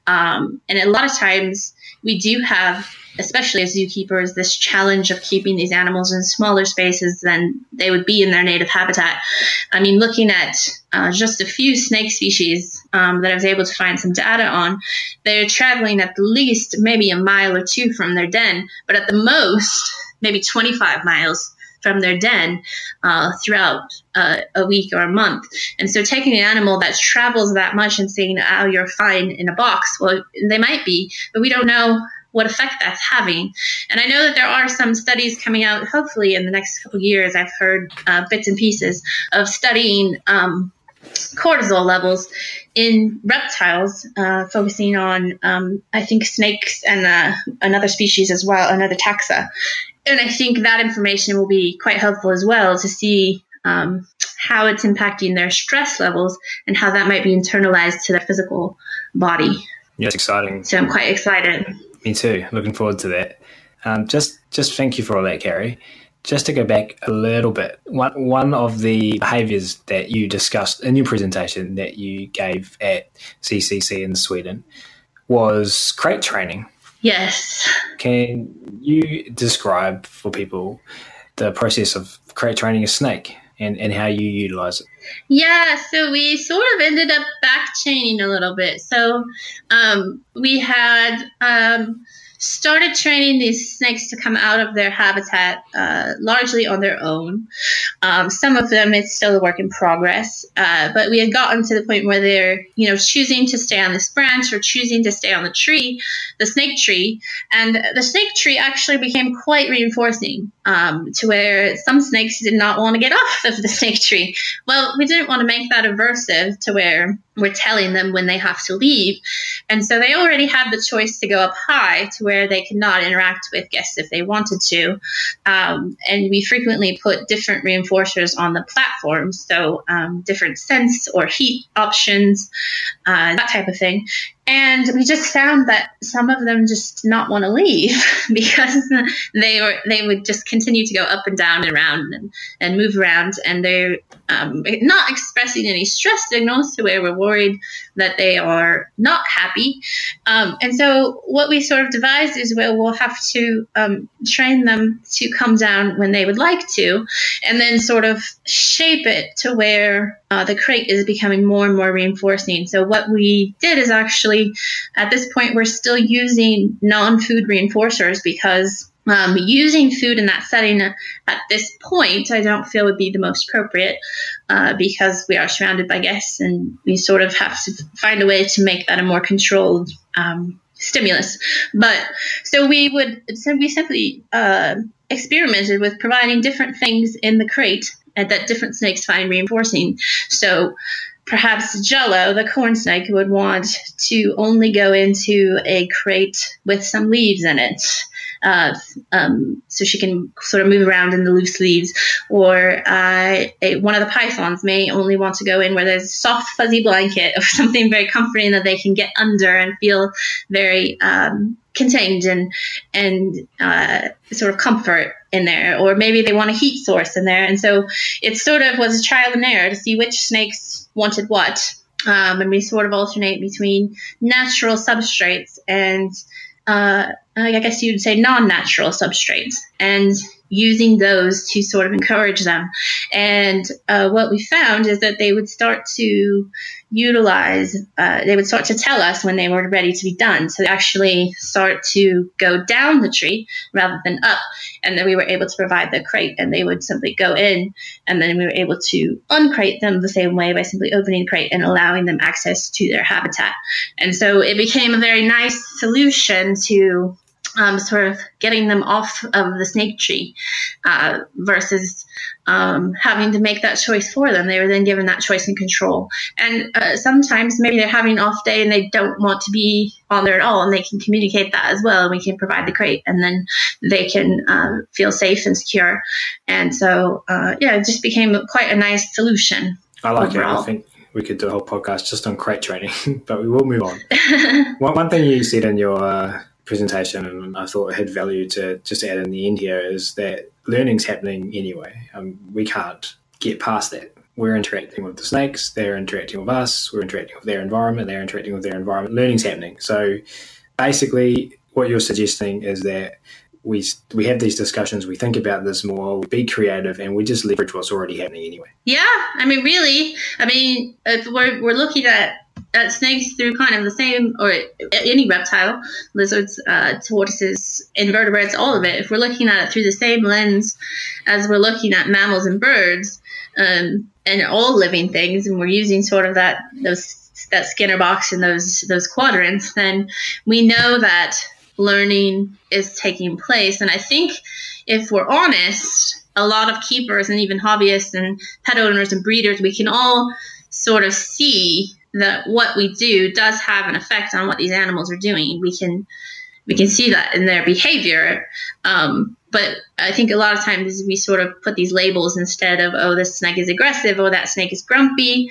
Um, and a lot of times we do have especially as zookeepers, this challenge of keeping these animals in smaller spaces than they would be in their native habitat. I mean, looking at uh, just a few snake species um, that I was able to find some data on, they're traveling at least maybe a mile or two from their den, but at the most, maybe 25 miles from their den uh, throughout uh, a week or a month. And so taking an animal that travels that much and saying, oh, you're fine in a box, well, they might be, but we don't know what effect that's having. And I know that there are some studies coming out, hopefully in the next couple years. I've heard uh, bits and pieces of studying um, cortisol levels in reptiles, uh, focusing on, um, I think, snakes and uh, another species as well, another taxa. And I think that information will be quite helpful as well to see um, how it's impacting their stress levels and how that might be internalized to their physical body. Yeah, it's exciting. So I'm quite excited. Me too. Looking forward to that. Um, just, just thank you for all that, Carrie. Just to go back a little bit, one one of the behaviours that you discussed in your presentation that you gave at CCC in Sweden was crate training. Yes. Can you describe for people the process of crate training a snake and, and how you utilize it? Yeah, so we sort of ended up back chaining a little bit. So um, we had um, started training these snakes to come out of their habitat uh, largely on their own. Um, some of them it's still a work in progress, uh, but we had gotten to the point where they're you know choosing to stay on this branch or choosing to stay on the tree, the snake tree, and the snake tree actually became quite reinforcing um, to where some snakes did not want to get off of the snake tree. Well, we didn't want to make that aversive to where we're telling them when they have to leave. And so they already had the choice to go up high to where they could not interact with guests if they wanted to. Um, and we frequently put different reinforcers on the platform, so um, different sense or heat options, uh, that type of thing. And we just found that some of them just not want to leave because they were they would just continue to go up and down and around and, and move around, and they're um, not expressing any stress. Signals to where we're worried that they are not happy. Um, and so what we sort of devised is well, we'll have to um, train them to come down when they would like to, and then sort of shape it to where uh, the crate is becoming more and more reinforcing. So what we did is actually, at this point, we're still using non-food reinforcers because um, using food in that setting at this point, I don't feel would be the most appropriate uh, because we are surrounded by guests and we sort of have to find a way to make that a more controlled um, stimulus. But so we would, so we simply uh, experimented with providing different things in the crate that different snakes find reinforcing. So perhaps Jello, the corn snake, would want to only go into a crate with some leaves in it. Uh, um, so she can sort of move around in the loose leaves. Or uh, a, one of the pythons may only want to go in where there's a soft, fuzzy blanket or something very comforting that they can get under and feel very um, contained and and uh, sort of comfort in there. Or maybe they want a heat source in there, and so it sort of was a trial and error to see which snakes wanted what. Um, and we sort of alternate between natural substrates and uh, I guess you'd say non-natural substrates and using those to sort of encourage them. And uh, what we found is that they would start to utilize, uh, they would start to tell us when they were ready to be done. So they actually start to go down the tree rather than up. And then we were able to provide the crate and they would simply go in and then we were able to uncrate them the same way by simply opening the crate and allowing them access to their habitat. And so it became a very nice solution to um, sort of getting them off of the snake tree uh, versus um, having to make that choice for them. They were then given that choice and control. And uh, sometimes maybe they're having an off day and they don't want to be on there at all, and they can communicate that as well. And we can provide the crate, and then they can uh, feel safe and secure. And so, uh, yeah, it just became quite a nice solution. I like overall. it. I think we could do a whole podcast just on crate training, but we will move on. one, one thing you said in your uh, presentation, and I thought it had value to just add in the end here is that learning's happening anyway. Um, we can't get past that. We're interacting with the snakes, they're interacting with us, we're interacting with their environment, they're interacting with their environment. Learning's happening. So basically, what you're suggesting is that we we have these discussions, we think about this more, we be creative, and we just leverage what's already happening anyway. Yeah, I mean, really, I mean, if we're we're looking at at snakes through kind of the same, or any reptile, lizards, uh, tortoises, invertebrates, all of it. If we're looking at it through the same lens as we're looking at mammals and birds, um, and all living things, and we're using sort of that those that Skinner box and those those quadrants, then we know that learning is taking place. And I think if we're honest, a lot of keepers and even hobbyists and pet owners and breeders, we can all sort of see that what we do does have an effect on what these animals are doing. We can we can see that in their behavior. Um, but I think a lot of times we sort of put these labels instead of, oh, this snake is aggressive, or that snake is grumpy,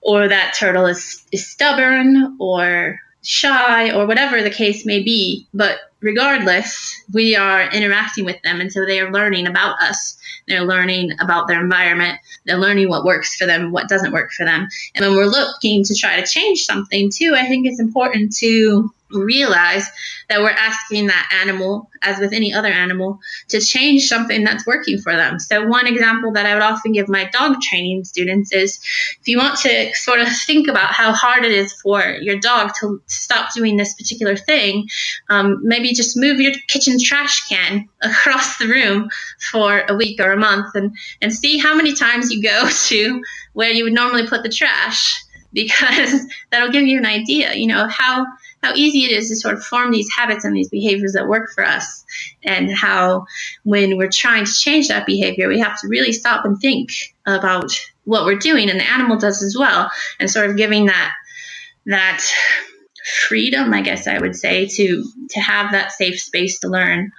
or that turtle is, is stubborn, or shy, or whatever the case may be. But regardless, we are interacting with them, and so they are learning about us. They're learning about their environment. They're learning what works for them, what doesn't work for them. And when we're looking to try to change something, too, I think it's important to realize that we're asking that animal, as with any other animal, to change something that's working for them. So, one example that I would often give my dog training students is if you want to sort of think about how hard it is for your dog to stop doing this particular thing, um, maybe just move your kitchen trash can across the room for a week or a month and, and see how many times you go to where you would normally put the trash because that'll give you an idea, you know, how how easy it is to sort of form these habits and these behaviors that work for us, and how when we're trying to change that behavior, we have to really stop and think about what we're doing, and the animal does as well, and sort of giving that that freedom, I guess I would say, to to have that safe space to learn,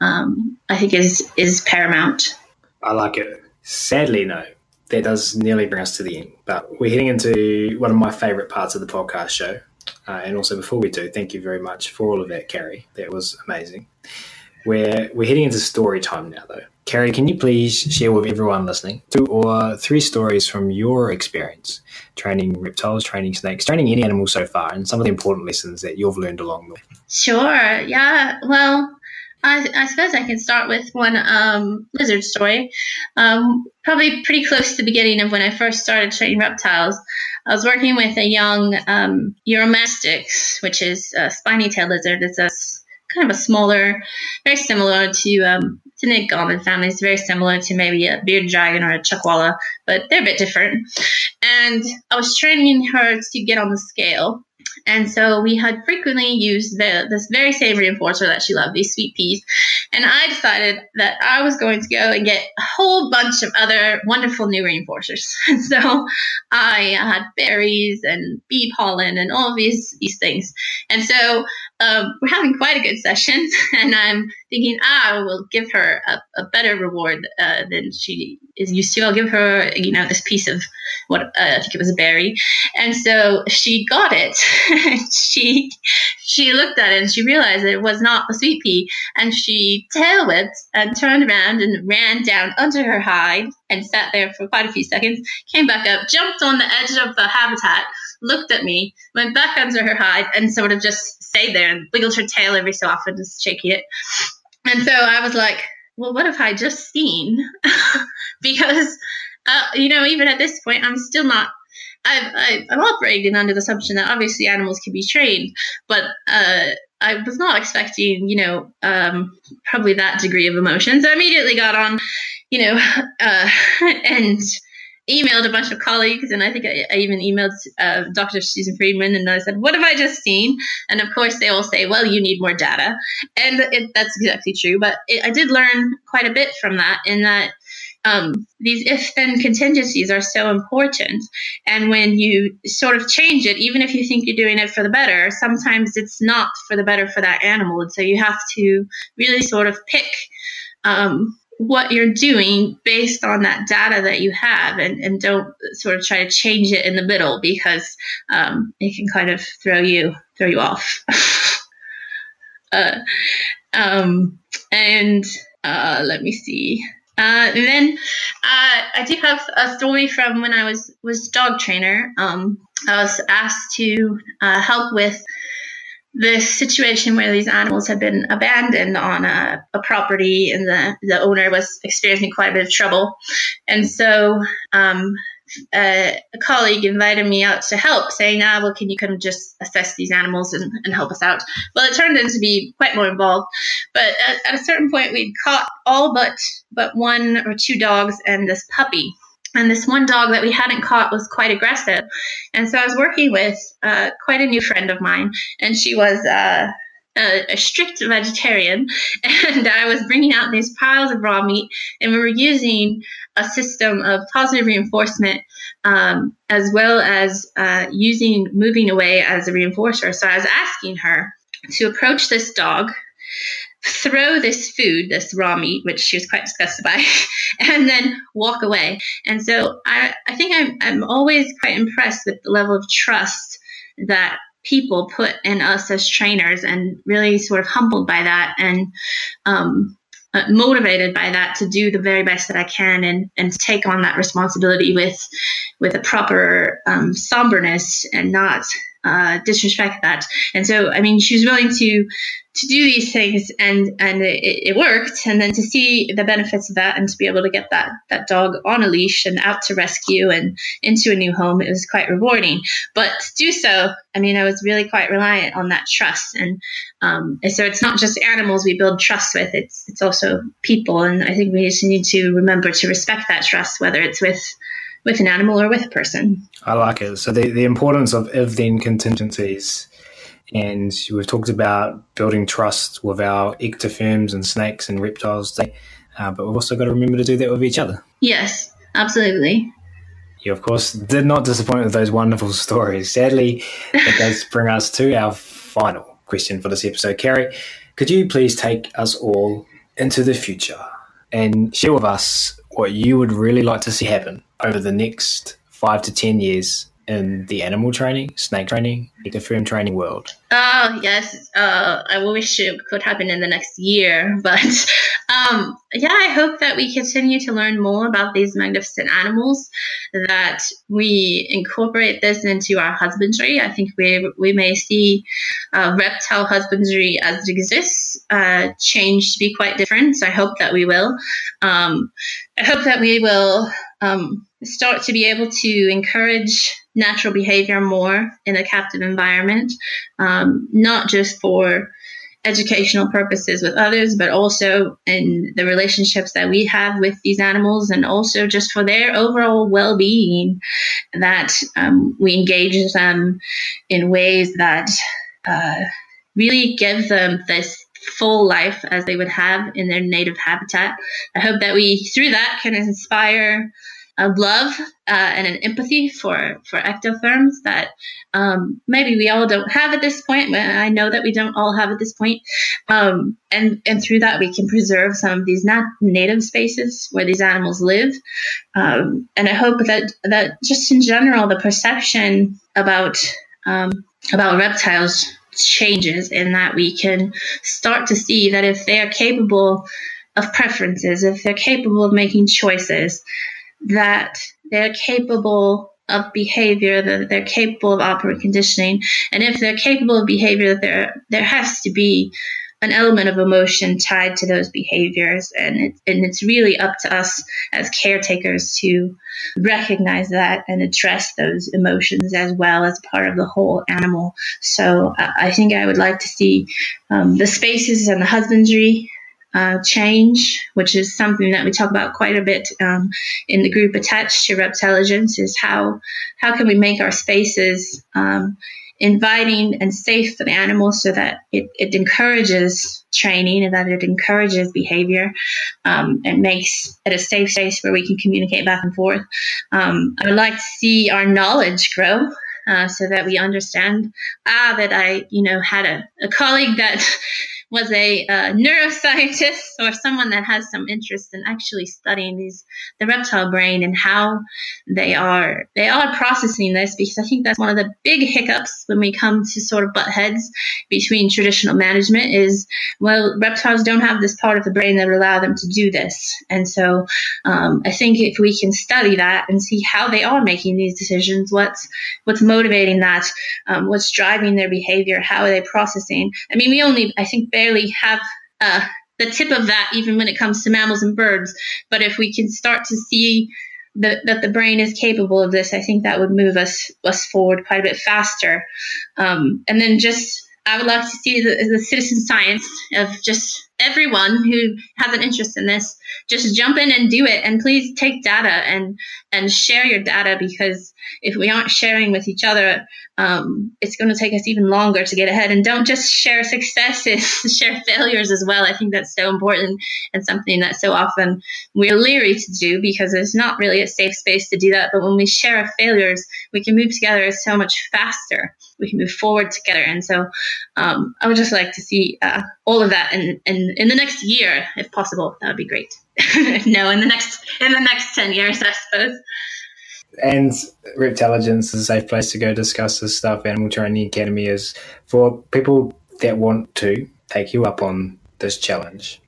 um, I think is is paramount. I like it. Sadly, no. That does nearly bring us to the end, but we're heading into one of my favorite parts of the podcast show, uh, and also, before we do, thank you very much for all of that, Carrie. That was amazing. We're, we're heading into story time now, though. Carrie, can you please share with everyone listening two or three stories from your experience training reptiles, training snakes, training any animal so far, and some of the important lessons that you've learned along the way? Sure. Yeah. Well, I, I, suppose I can start with one um, lizard story. Um, probably pretty close to the beginning of when I first started training reptiles. I was working with a young um, Uromastyx, which is a spiny tail lizard. It's a kind of a smaller, very similar to um, to Nick Goblin family. It's very similar to maybe a bearded dragon or a chuckwalla, but they're a bit different. And I was training her to get on the scale. And so we had frequently used the, this very same reinforcer that she loved, these sweet peas. And I decided that I was going to go and get a whole bunch of other wonderful new reinforcers. So I had berries and bee pollen and all these, these things. And so um, we're having quite a good session. And I'm thinking, ah, I will give her a, a better reward uh, than she is used to. I'll give her, you know, this piece of what uh, I think it was a berry. And so she got it. she she looked at it and she realized it was not a sweet pea. And she tail whipped and turned around and ran down under her hide and sat there for quite a few seconds, came back up, jumped on the edge of the habitat, looked at me, went back under her hide, and sort of just stayed there and wiggled her tail every so often, just shaking it. And so I was like, well, what have I just seen? because, uh, you know, even at this point, I'm still not. I've, I'm operating under the assumption that obviously animals can be trained, but uh, I was not expecting, you know, um, probably that degree of emotion. So I immediately got on, you know, uh, and emailed a bunch of colleagues, and I think I, I even emailed uh, Dr. Susan Friedman, and I said, "What have I just seen?" And of course, they all say, "Well, you need more data," and it, that's exactly true. But it, I did learn quite a bit from that, in that. Um, these if then contingencies are so important. And when you sort of change it, even if you think you're doing it for the better, sometimes it's not for the better for that animal. And so you have to really sort of pick um, what you're doing based on that data that you have and, and don't sort of try to change it in the middle because um, it can kind of throw you throw you off uh, um, and uh, let me see uh, and then uh, I do have a story from when I was was dog trainer. Um, I was asked to uh, help with this situation where these animals had been abandoned on a, a, property and the, the owner was experiencing quite a bit of trouble. And so um, a, a, colleague invited me out to help, saying, ah, well, can you come just assess these animals and, and help us out? Well, it turned out to be quite more involved. But at, at a certain point, we'd caught all but, but one or two dogs and this puppy. And this one dog that we hadn't caught was quite aggressive. And so I was working with uh, quite a new friend of mine, and she was uh, a, a, strict vegetarian. And I was bringing out these piles of raw meat, and we were using a system of positive reinforcement um, as well as uh, using moving away as a reinforcer. So I was asking her to approach this dog throw this food, this raw meat, which she was quite disgusted by, and then walk away. And so I, I think I'm, I'm always quite impressed with the level of trust that people put in us as trainers and really sort of humbled by that and um, uh, motivated by that to do the very best that I can and, and take on that responsibility with with a proper um, somberness and not uh, disrespect that. And so, I mean, she was willing to to do these things, and and it, it, worked. And then to see the benefits of that, and to be able to get that that dog on a leash and out to rescue and into a new home, it was quite rewarding. But to do so, I mean, I was really quite reliant on that trust, and um, so it's not just animals we build trust with; it's it's also people. And I think we just need to remember to respect that trust, whether it's with with an animal or with a person. I like it. So the, the importance of if then contingencies. And we've talked about building trust with our ectotherms and snakes and reptiles, uh, but we've also got to remember to do that with each other. Yes, absolutely. You, of course, did not disappoint with those wonderful stories. Sadly, it does bring us to our final question for this episode. Carrie, could you please take us all into the future and share with us what you would really like to see happen over the next five to 10 years in the animal training, snake training, ectotherm training world? Oh, yes. Uh, I wish it could happen in the next year. But um, yeah, I hope that we continue to learn more about these magnificent animals, that we incorporate this into our husbandry. I think we, we may see uh, reptile husbandry as it exists uh, change to be quite different. So I hope that we will. Um, I hope that we will um, start to be able to encourage natural behavior more in a captive environment, um, not just for educational purposes with others, but also in the relationships that we have with these animals, and also just for their overall well being, that um, we engage them in ways that uh, really give them this full life as they would have in their native habitat. I hope that we, through that, can inspire a love uh, and an empathy for for ectotherms that um, maybe we all don't have at this point. But I know that we don't all have at this point. Um, and and through that, we can preserve some of these nat- native spaces where these animals live. Um, and I hope that that just in general, the perception about um, about reptiles changes, in that we can start to see that if they are capable of preferences, if they're capable of making choices, that they're capable of behavior, that they're capable of operant conditioning. And if they're capable of behavior, that there there has to be an element of emotion tied to those behaviors. And, it, and it's really up to us as caretakers to recognize that and address those emotions as well as part of the whole animal. So I think I would like to see um, the spaces and the husbandry uh, change, which is something that we talk about quite a bit um, in the group attached to Reptelligence, is how how can we make our spaces um, inviting and safe for the animals so that it, it encourages training and that it encourages behavior um, and makes it a safe space where we can communicate back and forth. Um, I would like to see our knowledge grow. Uh, so that we understand ah that I you know had a, a colleague that was a uh, neuroscientist or someone that has some interest in actually studying these the reptile brain and how they are they are processing this because I think that's one of the big hiccups when we come to sort of butt heads between traditional management is well reptiles don't have this part of the brain that would allow them to do this. And so um, I think if we can study that and see how they are making these decisions what's what's motivating that um, what's driving their behavior how are they processing? I mean we only I think barely have uh, the tip of that, even when it comes to mammals and birds. But if we can start to see the, that the brain is capable of this, I think that would move us us forward quite a bit faster. Um, and then just I would like to see the, the citizen science of just everyone who has an interest in this just jump in and do it and please take data and and share your data because if we aren't sharing with each other um, it's going to take us even longer to get ahead. And don't just share successes share failures as well. I think that's so important and something that so often we're leery to do because it's not really a safe space to do that. But when we share our failures we can move together so much faster. We can move forward together. And so um, i would just like to see uh, all of that and and in the next year, if possible, that would be great. no, in the next in the next ten years, I suppose. And Reptelligence is a safe place to go discuss this stuff. Animal Training Academy is for people that want to take you up on this challenge.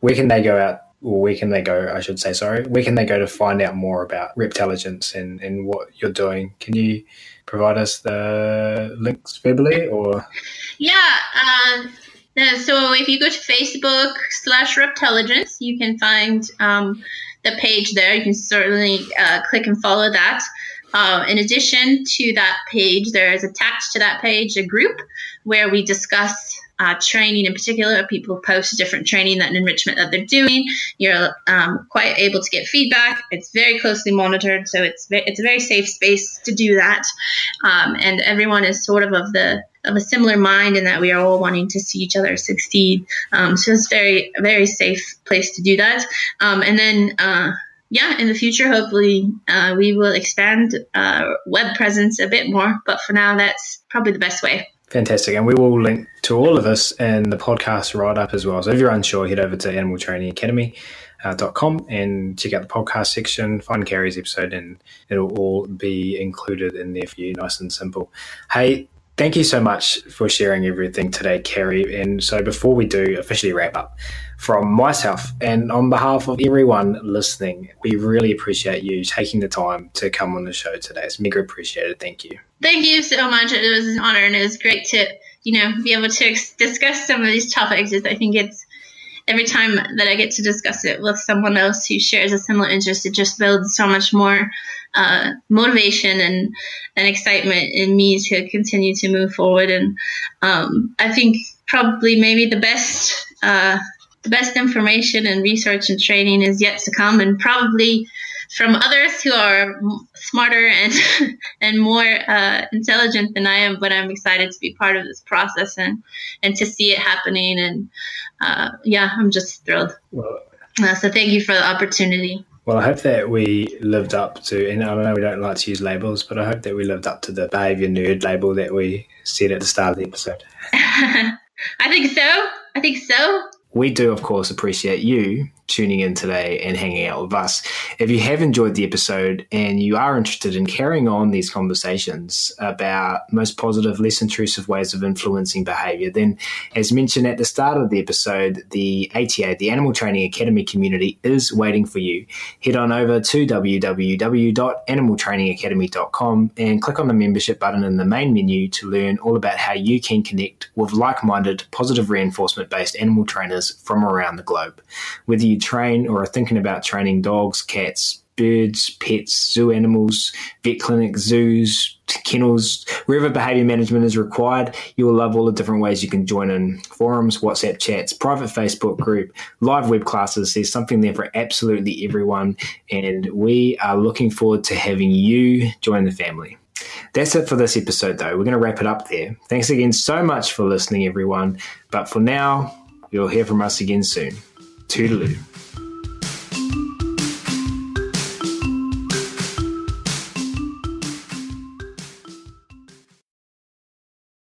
Where can they go out? Or where can they go? I should say, sorry. Where can they go to find out more about Reptelligence and, and what you're doing? Can you provide us the links verbally or? Yeah, uh, uh, so if you go to Facebook slash Reptelligence, you can find um, the page there. You can certainly uh, click and follow that. Uh, in addition to that page, there is attached to that page a group where we discuss uh, training in particular. People post different training and enrichment that they're doing. You're um, quite able to get feedback. It's very closely monitored, so it's it's a very safe space to do that. Um, and everyone is sort of of the of a similar mind in that we are all wanting to see each other succeed. Um, so it's very very safe place to do that. Um, and then. Uh, yeah, in the future, hopefully, uh, we will expand uh, web presence a bit more. But for now, that's probably the best way. Fantastic. And we will link to all of this in the podcast write up as well. So if you're unsure, head over to Animal Training Academy. Uh, .com and check out the podcast section, find Carrie's episode, and it'll all be included in there for you, nice and simple. Hey, thank you so much for sharing everything today, Carrie. And so before we do officially wrap up, from myself and on behalf of everyone listening, we really appreciate you taking the time to come on the show today. It's mega appreciated. Thank you. Thank you so much. It was an honor and it was great to, you know, be able to discuss some of these topics. I think it's every time that I get to discuss it with someone else who shares a similar interest, it just builds so much more uh, motivation and, and excitement in me to continue to move forward. And um, I think probably maybe the best uh, the best information and research and training is yet to come, and probably from others who are smarter and and more uh, intelligent than I am. But I'm excited to be part of this process and and to see it happening. And uh, yeah, I'm just thrilled. Well, uh, so thank you for the opportunity. Well, I hope that we lived up to, and I know we don't like to use labels, but I hope that we lived up to the behavior nerd label that we said at the start of the episode. I think so. I think so. We do, of course, appreciate you tuning in today and hanging out with us. If you have enjoyed the episode and you are interested in carrying on these conversations about most positive, less intrusive ways of influencing behavior, then as mentioned at the start of the episode, the ATA, the Animal Training Academy community, is waiting for you. Head on over to www.animaltrainingacademy.com and click on the membership button in the main menu to learn all about how you can connect with like minded, positive reinforcement based animal trainers from around the globe. Whether you train or are thinking about training dogs, cats, birds, pets, zoo animals, vet clinics, zoos, kennels, wherever behavior management is required, you will love all the different ways you can join in forums, WhatsApp chats, private Facebook group, live web classes. There's something there for absolutely everyone. And we are looking forward to having you join the family. That's it for this episode, though. We're going to wrap it up there. Thanks again so much for listening, everyone. But for now, you'll hear from us again soon. Totally.